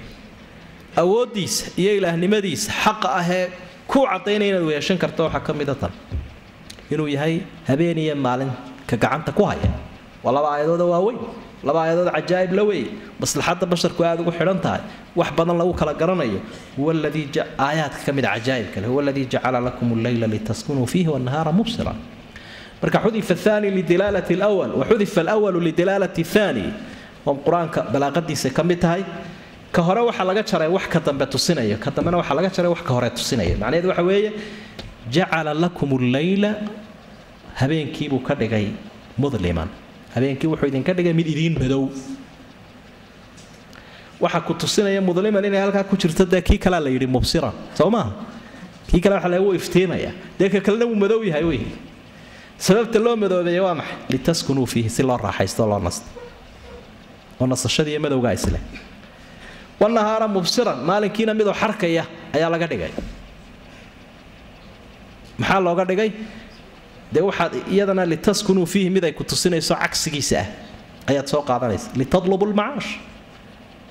awooddiisa iyo ilaahnimadiisa xaqa ahee kuu cadaynaya inaad weeshan karto waxaa ka mida tan. Inuu yahay habeen iyo maalin ka gacanta ku haya. Waa laba aayadooda waaweyn laba aayadood cajaa'ib la weeye maslaxadda basharku aad ugu xidhan tahay wax badan lagu kala garanayo. Huwa ladii aayaadka ka mida cajaa'ib kale huwa aladii jacala lakum alleyla litaskunuu fiihi wannahaara mubsira. Marka xudifa aani lidilaalati lwal waxudifa alwalu lidilaalati aani oo qur'aanka balaaqadiisa ka mid tahay ka hore waxaa laga jaray wax ka dambe tusinayo ka dambena waxaa laga jaray wax ka hore tusinaya. Macnaheedu waxa weeye jacala lakum alleyla habeenkiibuu ka dhigay mudliman. Habeenkii wuxuu idinka dhigay mid idiin madow. Waxa ku tusinaya mudliman inay halkaa ku jirto dee kii kalea la yidhi mubsiran soo maaha kii kale waxa la iftiimaya. Dee ka kalena wuu madow yahay wey. Sababta loo madoobeeye waa maxay? Litaskunuu fiihi si loo raaxaysto loo nasto. Oo nasashadiiyo madowgaa isleh wanahaara mubsiran maalinkiina midoo xarkaya ayaa laga dhigay. Maxaa looga dhigay? Dee waxaad iyadana litaskunuu fiihi mid ay ku tusinayso cagsigiisa ah. Ayaad soo qaadanaysa. Litadlubu lmacaash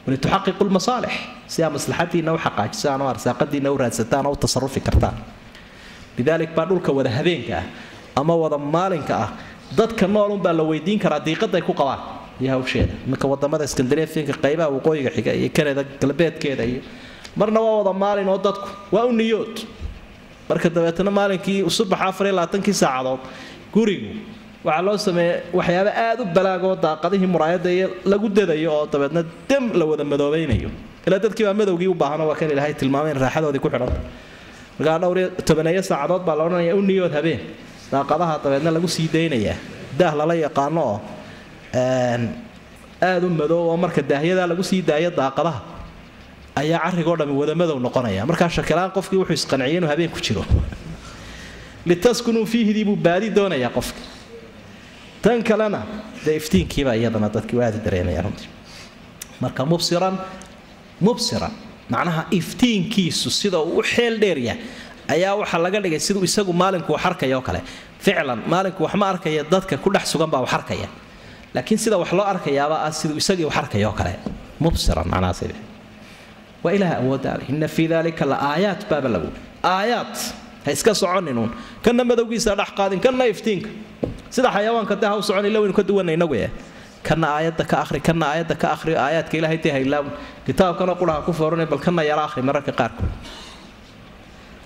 walituxaqiqu lmasaalix si aa maslaxadiinna u xaqaajisaan oo arsaaqadiinna u raadsataan oo u tasarufi kartaan. Lidaalik baa dhulka wada habeenka ah ama wada maalinka ah. Dadka noolunbaa la weydiin karaa diiqaday ku qabaan iyo hawsheeda iminka waddamada skandinafianka qaybaha waqooyiga xiga iyo kanada galbeedkeeda iyo marna waa wada maalin oo dadku waa u niyood. Marka dabeetna maalinkii subax afar iyo labaatankii saacadood gurigu waxaa loo sameeyey waxyaaba aad u balaagoo daaqadihii muraayadda iyo lagu dadayo oo dabeedna dem la wada madoobaynayo. Ilaa dadkii baa madowgii u baahano waa kan ilaahay tilmaamay raaxadoodii ku xidhanta markaa dhowr tobaneeyo saacadood baa la odhanaya u niyood habeen. Daaqadaha dabeedna lagu sii daynayaa. Daah lala yaqaano oo aad u madow oo marka daahyadaa lagu sii daayo daaqadaha ayaa carrigoo dhammi wada madow noqonaya. Markaa shakilaan qofkii wuxuu isqanciyay inuu habeen ku jiro. Litaskunuu fiihidii buu baadi doonayaa qofki tan kalena dee iftiinkiiba iyadana dadkii aadi dareemaya runtii. Marka mubsiran mubsiran macnaha iftiinkiisu sida uu u xeel dheeryahay ayaa waxaa laga dhigay siduu isagu maalinku wax arkaya oo kale. Ficlan maalinku wax arkaya dadka ku dhex sugan baa wax arkaya laakiin sida wax loo arkayaaba ah siduu isagii wax arkaya oo kale. Mubsiran ilaah awoodda ale fii dalika la aayaat baaba lagu. Aayaat. Ha iska soconin kana madowgiisa dhex qaadin kana iftiinka sida xayawaanka dee ha u socon ila waynu ka duwana inagu eh. Kana aayadda ka akhri kana aayadda ka akhri aayaadka ilaahay dee haylaawin kitaabkanoo quraha ku fooranay bal kana yara akhri mararka qaarkood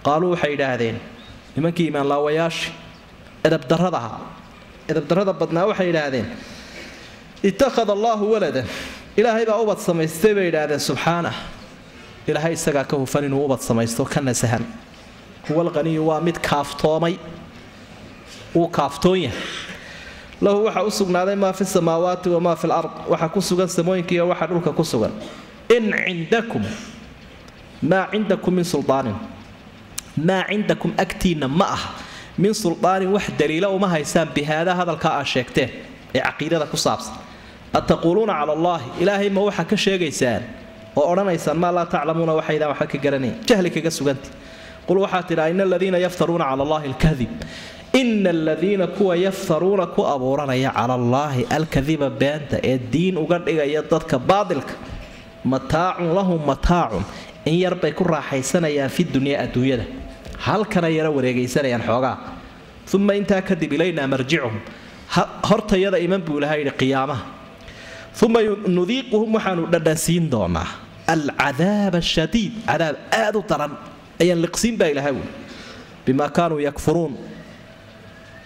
qaaluu waxay yidhaahdeen nimankii imaanlaawayaashii edabdarradaha edabdarrada badnaa waxay yidhaahdeen ittakhada allaahu waladan ilaahay baa ubad samaystay bay yidhaahdeen subxaanah ilaahay isagaa ka hufan inuu ubad samaysto ka nasahan huwa alqaniyu waa mid kaaftoomay wuu kaaftoon yahay lahu waxa u sugnaaday maa fi samaawaati wamaa fi lard waxa ku sugan samooyinkiiyo waxa dhulka ku sugan in cindakum maa cindakum min sulaanin maa cindakum agtiinna ma ah min sulaanin wax daliila uma haysaan bihaada hadalkaa aa sheegteen ee caqiidada ku saabsan ataquuluuna cala allaahi ilaahay ma waxaa ka sheegaysaan oo odhanaysaan maa laa taclamuuna waxaydaan waxba ka garanayn jahli kaga suganti. Qul waxaa tidhaa ina aladiina yaftaruuna cala allahi alkadib ina aladiina kuwa yaftaruuna ku abuuranaya cala allaahi alkadiba beenta ee diin uga dhigaya dadka baadilka. Mataacun lahum mataacun. In yarbay ku raaxaysanayaan fi dunyaa adduunyada. Halkana yaro wareegaysanayaan xoogaa. Uma intaa kadib ilaynaa marjicuhum. Hortayada iman buu ilaha yidhi qiyaamaha uma nudiiquhum waxaanu dhadhansiin doonaa. Alcadaab ashadiid cadaab aad u daran ayaan liqsiin baa ilaha wuli bima kaanuu yakfuruun.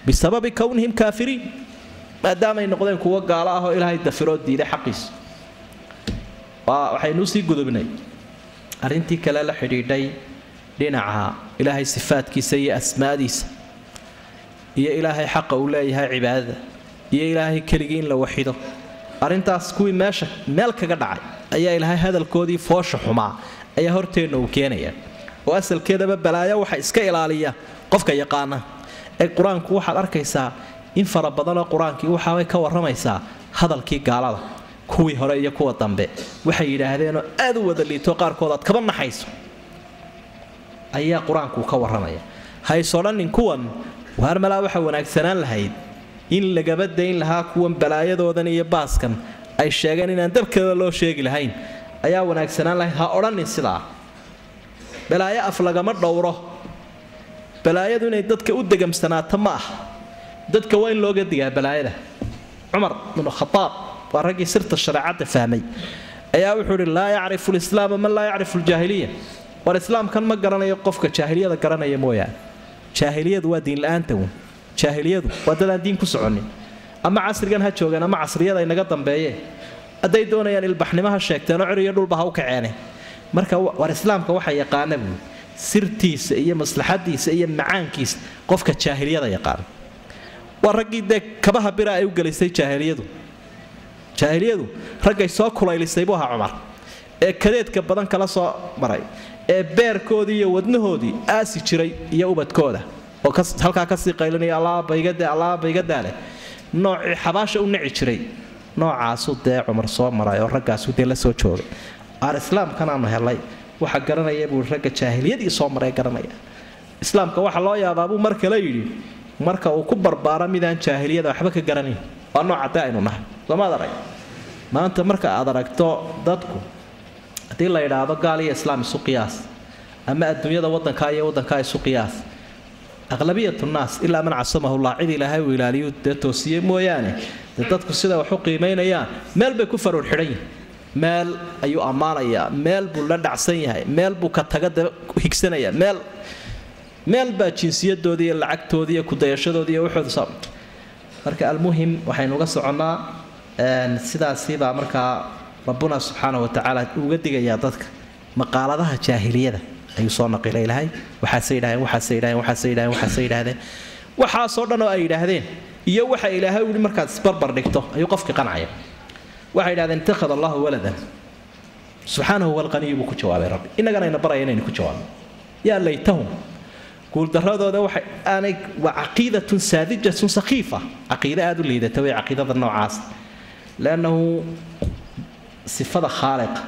Bisababi kownihim kaafiriin. Maadaamay noqdeen kuwo gaalo ah ilaahay dafiroo diiday xaqiisa waxaynuu sii gudubnay. Arrintii kale la xidhiidhay dhinaca ilaahay sifaadkiisa iyo asmaadiisa iyo ilaahay xaqa uu leeyahay cibaadada iyo ilaahay keligii in la waxido arrintaas kuwii meesha meel kaga dhacay ayaa ilaahay hadalkoodii foosha xumaa ayaa horteenna uu keenaya. Oo asalkeedaba balaayo waxa iska ilaaliya qofka yaqaana. Ee qur'aanku waxaad arkaysaa in fara badanoo qur'aankii waxaabay ka warramaysaa hadalkii gaalada kuwii hore iyo kuwa dambe. Waxay yidhaahdeenoo aad u wada liito qaarkood aad kaba naxayso. Ayaa qur'aanku ka warramaya haysodhannin kuwan waarmalaa waxa wanaagsanaan lahayd in lagaba dayn lahaa kuwan balaayadoodan iyo baaskan ay sheegeen inaan dabkeeda loo sheegi lahayn. Ayaa wanaagsanaan lahayd ha odhannin sidaa. Balaayo af lagama dhowro. Balaayadu inay dadka u degamsanaato ma ah dadka waa in looga digaa balaayada. Cumar binu khadaab waa raggii sirta shareecadda fahmay. Ayaa wuxuu ihi laa yacrifu lislaama man laa yacrifu ljaahiliya war islaamkan ma garanayo qofka jaahiliyada garanaya mooyaane. Jaahiliyadu waa diinla-aanta wn jaahiliyadu waa dadaan diin ku soconin ama casrigan ha joogeen ama casriyada inaga dambeeyeen hadday doonayaan ilbaxnimo ha sheegteenoo cir iyo dhulba ha u kaceene. Marka war islaamka waxa yaqaana buui sirtiisa iyo maslaxadiisa iyo macaankiisa qofka jaahiliyada yaqaana waa raggii dee kabaha bira ay u gelisay jaahiliyadu. Jaahiliyadu raggay soo kulaylisay buu ahaa cumar. Ee kadeedka badan kala soo maray. Ee beerkoodii iyo wadnahoodii aasi jiray iyo ubadkooda oo halkaa ka sii qaylinaya allaabaigadee allaabaigadaaleh noocii xabaasha u nici jiray noocaasuu dee cumar soo maray oo raggaasu dee la soo joogay. Aar islaamkanaanu helay waxa garanaya buu ragga jaahiliyadii soo maray garanaya. Islaamka waxa loo yaabaabuu mar kale yidhi marka uu ku barbaaro midaan jaahiliyada waxba ka garanayn waa noocadee aynu nahay. Soomaad arag maanta marka aad aragto dadku haddii la idhaahdo gaal iyo islaam isu qiyaas ama adduunyada wadankaa iyo wadankaa isu qiyaas aqlabiyatu naas ilaa man casamahullah cid ilaahay uu ilaaliyu dee toosiye mooyaane dadku sida wax u qiimaynayaan meel bay ku faruur xidhan yihiin meel ayuu ammaanayaa meel buu la dhacsan yahay meel buu ka taga da higsanayaa meel meel baa jinsiyadoodii iyo lacagtoodii iyo kudayashadoodii iyo waxooda marka almuhim waxaynu soconnaa sidaasibaa markaa rabbuna subxaana wa tacaala uga digayaa dadka maqaaladaha jaahiliyada ayuu soo naqila ilahay waxaasay yidhahdeen waxaasay yidhahdeen waxaasay yidhahdeen waxaasay yidhahdeen waxaasoo dhan oo ay yidhaahdeen iyo waxa ilaahay u yihi isbarbar dhigto ayuu qofkii qancaya waxay yidhahdeen ittakhad allahu waladan. Subxaanahu walqaniyu buu ku jawaabay rabbi innagana baraya inaynu ku jawaabno yaa laytahum guuldaradooda waxay aanay waa caqiidatun saadijatun sakhiifa caqiide aada u liidata way caqiidada noocaas. Leannahu sifada khaaliqa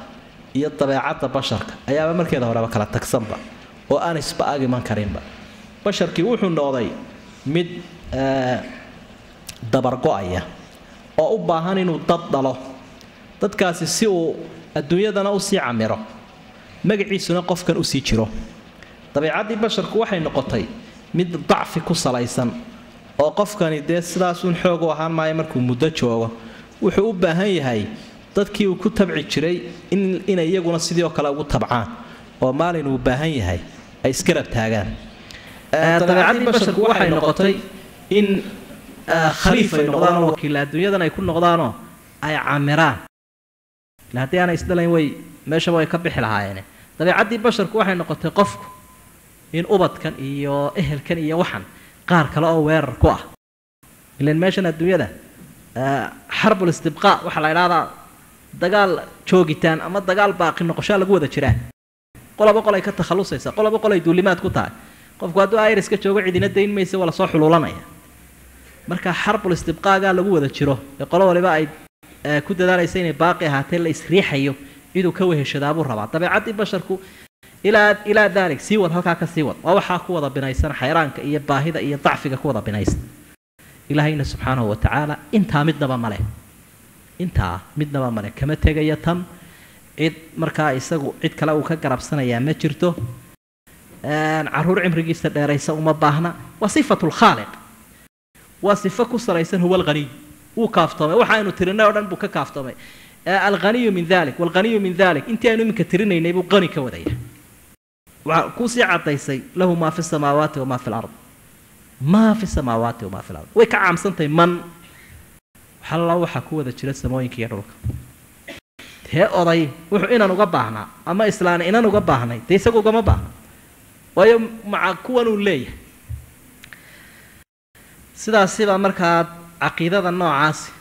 iyo dabeecadda basharka ayaaba markeeda horeba kala tagsanba oo aan isba ag iman karinba. Basharkii wuxuu noqday mid dabargo-aya oo u baahan inuu dad dhalo. Dadkaasi si uu adduunyadana u sii camiro magaciisuna qofkan u sii jiro. Dabeecaddii basharku waxay noqotay mid dacfi ku salaysan oo qofkani dee sidaasuun xoog u ahaan maayo markuu muddo joogo. Wuxuu u baahan yahay dadkii uu ku tabci jiray inay iyaguna sidii kale ugu tabcaan oo maalin uu baahan yahay ay isgarab taagaan. Dabeecaddii basharku waxay noqotay in khaliif ay noqdaanoo wakiilla adduunyadan ay ku noqdaanoo ay camiraan ila haddii aanay isdhalayn way meeshaba way ka bixi lahaayeen. Dabeecaddii basharku waxay noqotay qofku in ubadkan iyo ehelkan iyo waxan qaar kale oo weerar ku ah. Ilan meeshan adduunyada xarbul istibqaa waxaa la idhahdaa dagaal joogitaan ama dagaal baaqi noqoshaa lagu wada jiraa qolaba qol ay ka takhallusaysa qolaba qol ay duulimaad ku tahay. Qofku hadduu iriska joogo cidina dayn maysa waa la soo xuluulanaya marka xarbul istibqaagaa lagu wada jiro ee qolo waliba ay ku dadaalaysa inay baaqi ahaatee la isriixayo ciduu ka weheshadaabuu rabaa. Dabeecaddii basharku ilaa ilaa daalik sii wad halkaa ka sii wad. Waa waxaa ku wada binaysan xayraanka iyo baahida iyo dacfiga ku wada binaysan ilaahayna subxaanahu wa tacaala intaa midnaba male intaa midnaba male kama tegaya tan cid markaa isagu cid kale uu ka garabsanayaa ma jirto. Caruur cimrigiisa dheeraysa uma baahna. Waa sifatu lkhaaliq waa sifo ku salaysan huwa alghaniy wuu kaaftoomay. Waxa aynu tirinay oo dhan buu ka kaaftoomay. Alghaniyu min dalik walghaniyu min dalik intii aynu iminka tirinaynay buu qani ka wadaya. Waxaa kuusii cadaysay lahu maa fi samaawaati wamaa fi lard maa fi samaawaati wamaa fi lard way ka caamsantahay man waxalla waxaa ku wada jira samooyinka iyo dhulka? Dee oday wuxuu inan uga baahnaa ama islaani inan uga baahnay dee isagu ugama baahna? Waayo maca kuwan uu leeyahay. Sidaasibaa markaa caqiidada noocaasi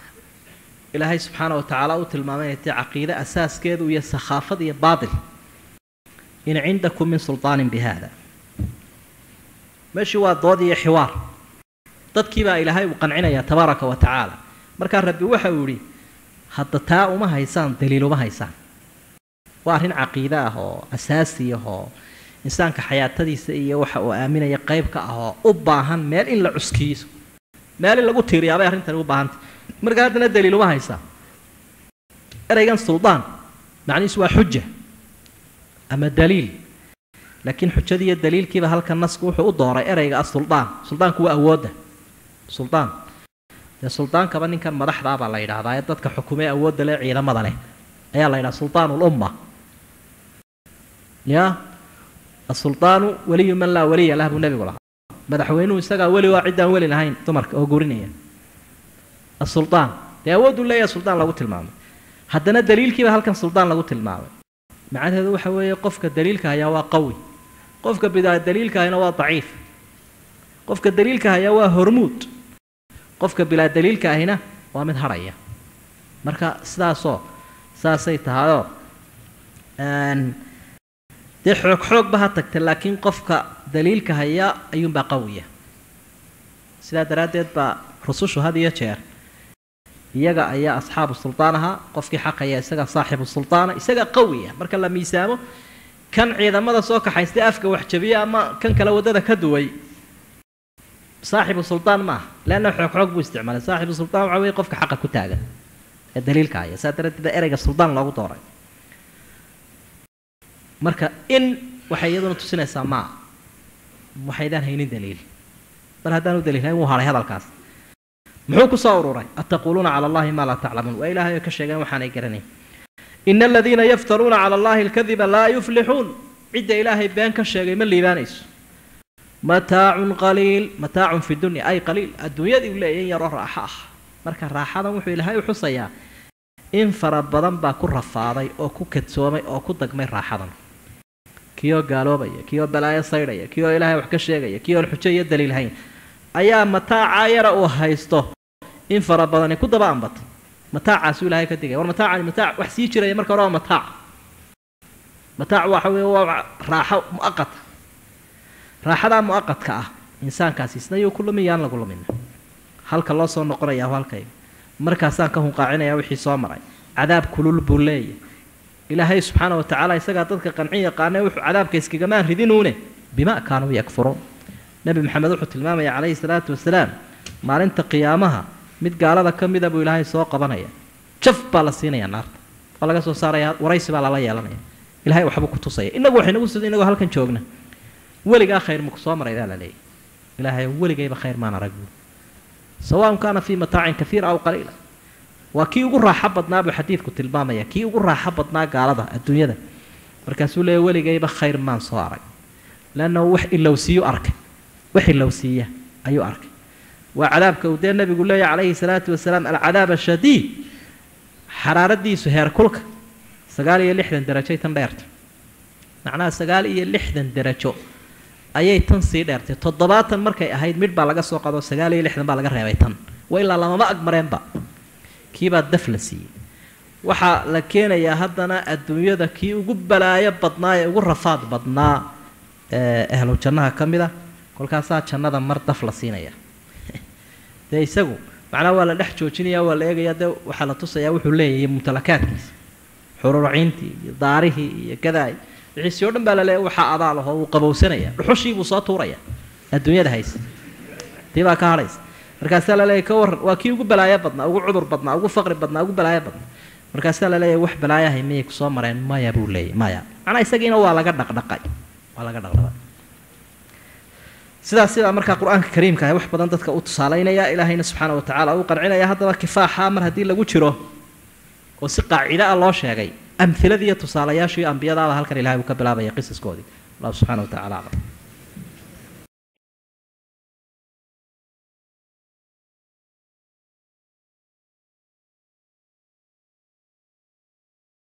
ilaahay subxaana wa tacaala u tilmaamay inay tahay caqiide asaaskeedu iyo sakhaafad iyo baatil. In cindakum min sulطaanin bi hada meeshii waa dood iyo xiwaar. Dadkii baa ilaahay uu qancinayaa tabaaraka wa tacaala markaa rabbi waxa uu yidhi hadda taa uma haysaan daliil uma haysaan. Waa arrin caqiide ah oo asaasi ah oo insaanka xayaatadiisa iyo waxa uu aaminaya qayb ka ah u baahan meel in la cuskiiso. Meel in lagu tiiriyaabay arrintani u baahantay. Markaa haddana daliil uma haysaa ereygan suldaan macnihiisu waa xuja ama daliil. Laakiin xujadii iyo daliilkiiba halkan nasku wuxuu u dooray ereyga ah suldaan. Suldaanku waa awoodda suldaan dee suldaankaba ninkan madaxdaabaa la yidhaahdaa ee dadka xukumee awoodda leh ciidamada leh ayaa la yidhaha sultaanulumma ya? Asuldaanu waliyu man laa waliya lah buu nebigu lahaa. Madaxweynuhu isagaa weli waa ciddaan weli lahayn dumarka oo gurinaya asultaan dee awooduu leeyaha suldaan lagu tilmaamay. Haddana daliilkiiba halkan suldaan lagu tilmaamay. Macnaheedu waxa weeye qofka daliilka hayaa waa qawi. Qofka bidaa daliilka hayna waa daciif. Qofka daliilka hayaa waa hormuud qofka bilaa daliilka ahina waa mid hadhaya marka sidaasoo saasay tahayoo dee xoog xoogba ha tagta laakiin qofka daliilka hayaa ayuunbaa qawiya. Sidaa daraaddeed baa rusushu had iyo jeer iyaga ayaa asxaabu suldaan ahaa qofkii xaqaya isaga saaxibu sultaana isaga qawiya. Marka la miisaamo kan ciidamada soo kaxaystay afka waxjabiya ama kan kale waddada ka duway saaxibu suldaan maaha leanna xoog xoog buu isticmaalay. Saaxibu suldaan waxa weye qofka xaqa ku taagan ee daliilka haya. Saa daraaddeed ereyga suldaan loogu dooray. Marka in waxay iyaduna tusinaysaa maa waxaydaan haynin daliil. Mar haddaanu daliilhayn wuu hadhay hadalkaas. Muxuu ku soo ururay? Ataquuluuna cala allahi maa laa taclamuun. Waa ilaahay oo ka sheegeen waxaanay garanayn. Ina aladiina yaftaruuna cala allahi alkadiba laa yuflixuun. Cidda ilaahay been ka sheegay ma liibaanayso mataacun qaliil mataacun fi dunya ay qaliil. Adduunyadii u leeya in yaroo raaxo ah. Marka raaxadan wuxuu ilaahay u xusayaa in fara badan baa ku rafaaday oo ku kadsoomay oo ku dagmay raaxadan. Kiyoo gaaloobaya kiyoo balaayo saydhaya kiyoo ilaahay wax ka sheegaya kiyoon xujo iyo daliil hayn. Ayaa mataaca yara uu haysto in fara badani ku daba ambatay mataacaasuu ilaahay ka digaya war mataacani mataac wax sii jiraya marka hore waa mataac. Mataac waxa weeye waa raaxo mu'aqata raaxadaa mu'aqadka ah insaankaasi isna ku lumiyaan lagu lumin. Halka loo soo noqonayaa halkayga markaasaan ka hunqaacinaya wixii soo maray. Cadaab kulul buu leeyahy ilaahay subxaana wa tacaala isagaa dadka qancin yaqaane wuxuu cadaabka iskagamaan ridinuune bima kaanuu yakfuruun. Nebi maxamed wuxuu tilmaamaya calayhi salaatu wasalaam maalinta qiyaamaha mid gaalada ka mida buu ilaahay soo qabanaya. Jaf baa la siinaya naarta. Waa laga soo saaraya waraysi baa lala yeelanaya. Ilahay waxbuu ku tusaya. Inagu waxaynagu sida inagoo halkan joogna weligaa khayr maku soo maray baa la leeyahy ilaahay weligayba khayr maan arag buuri sawaaun kaana fii mataacin kaiira aw qaliila. Waa kii ugu raaxo badnaa buu xadiidku tilmaamaya kii ugu raaxo badnaa gaalada adduunyada. Markaasuu leeya weligayba khayr maan soo arag. Leannahu wax ilowsiiyu arkay wax ilowsiiya ayuu arkay. Waa cadaabka uu dee nabigu leeya calayhi salaatu wasalaam alcadaab ashadiid xaraaradiisu heer kulka sagaal iyo lixdan derajay tan dheerta macnaha sagaal iyo lixdan derajo ayay tan sii dheertay. Toddobaatan markay ahayd midh baa laga soo qado sagaal iyo lixdan baa laga reebay tan. Waa ilaa lamama agmareenba kiibaa daf la siiyey. Waxaa la keenayaa haddana adduunyada kii ugu balaayo badnaa ee ugu rafaad badnaa ee ahlu jannaha ka mid a kolkaasaa jannada mar daf la siinaya. (laughs) Dee isagu macnaha waa la dhex joojinaya waa la eegaya dee waxaa la tusayaa wuxuu leeyahay mumtalakaadkiisa xururciintii iyo daarihii iyo gadaay wixiisi o dhan baa laleeya waxaa ahoo wuu qabowsanaya. Dhuxushii buu soo tuuraya. Adduunyada haysa. Tii ka hadhaysa. Markaasaa laleeyahy ka warran waa kii ugu balaayo badnaa ugu cudur badnaa ugu faqri badnaa ugu balaayo badnaa. Markaasaa laleeyahy wax balaayahay miyay ku soo mareen? Maya buu leeyay maya. Macnaa isagiina waa laga dhaqdhaqay. Waa laga dhaqdhaqay. Sidaas sidaa markaa qur'aanka kariimka ah wax badan dadka u tusaalaynaya ilaahayna subxaana wa tacaala uu qancinaya haddaba kifaaxa mar haddii lagu jiro oo si qaacida ah loo sheegay amhiladii iyo tusaalayaashii ambiyadaaba halkan ilahay uu ka bilaabaya qisaskoodii allah subxana wa tacala aclam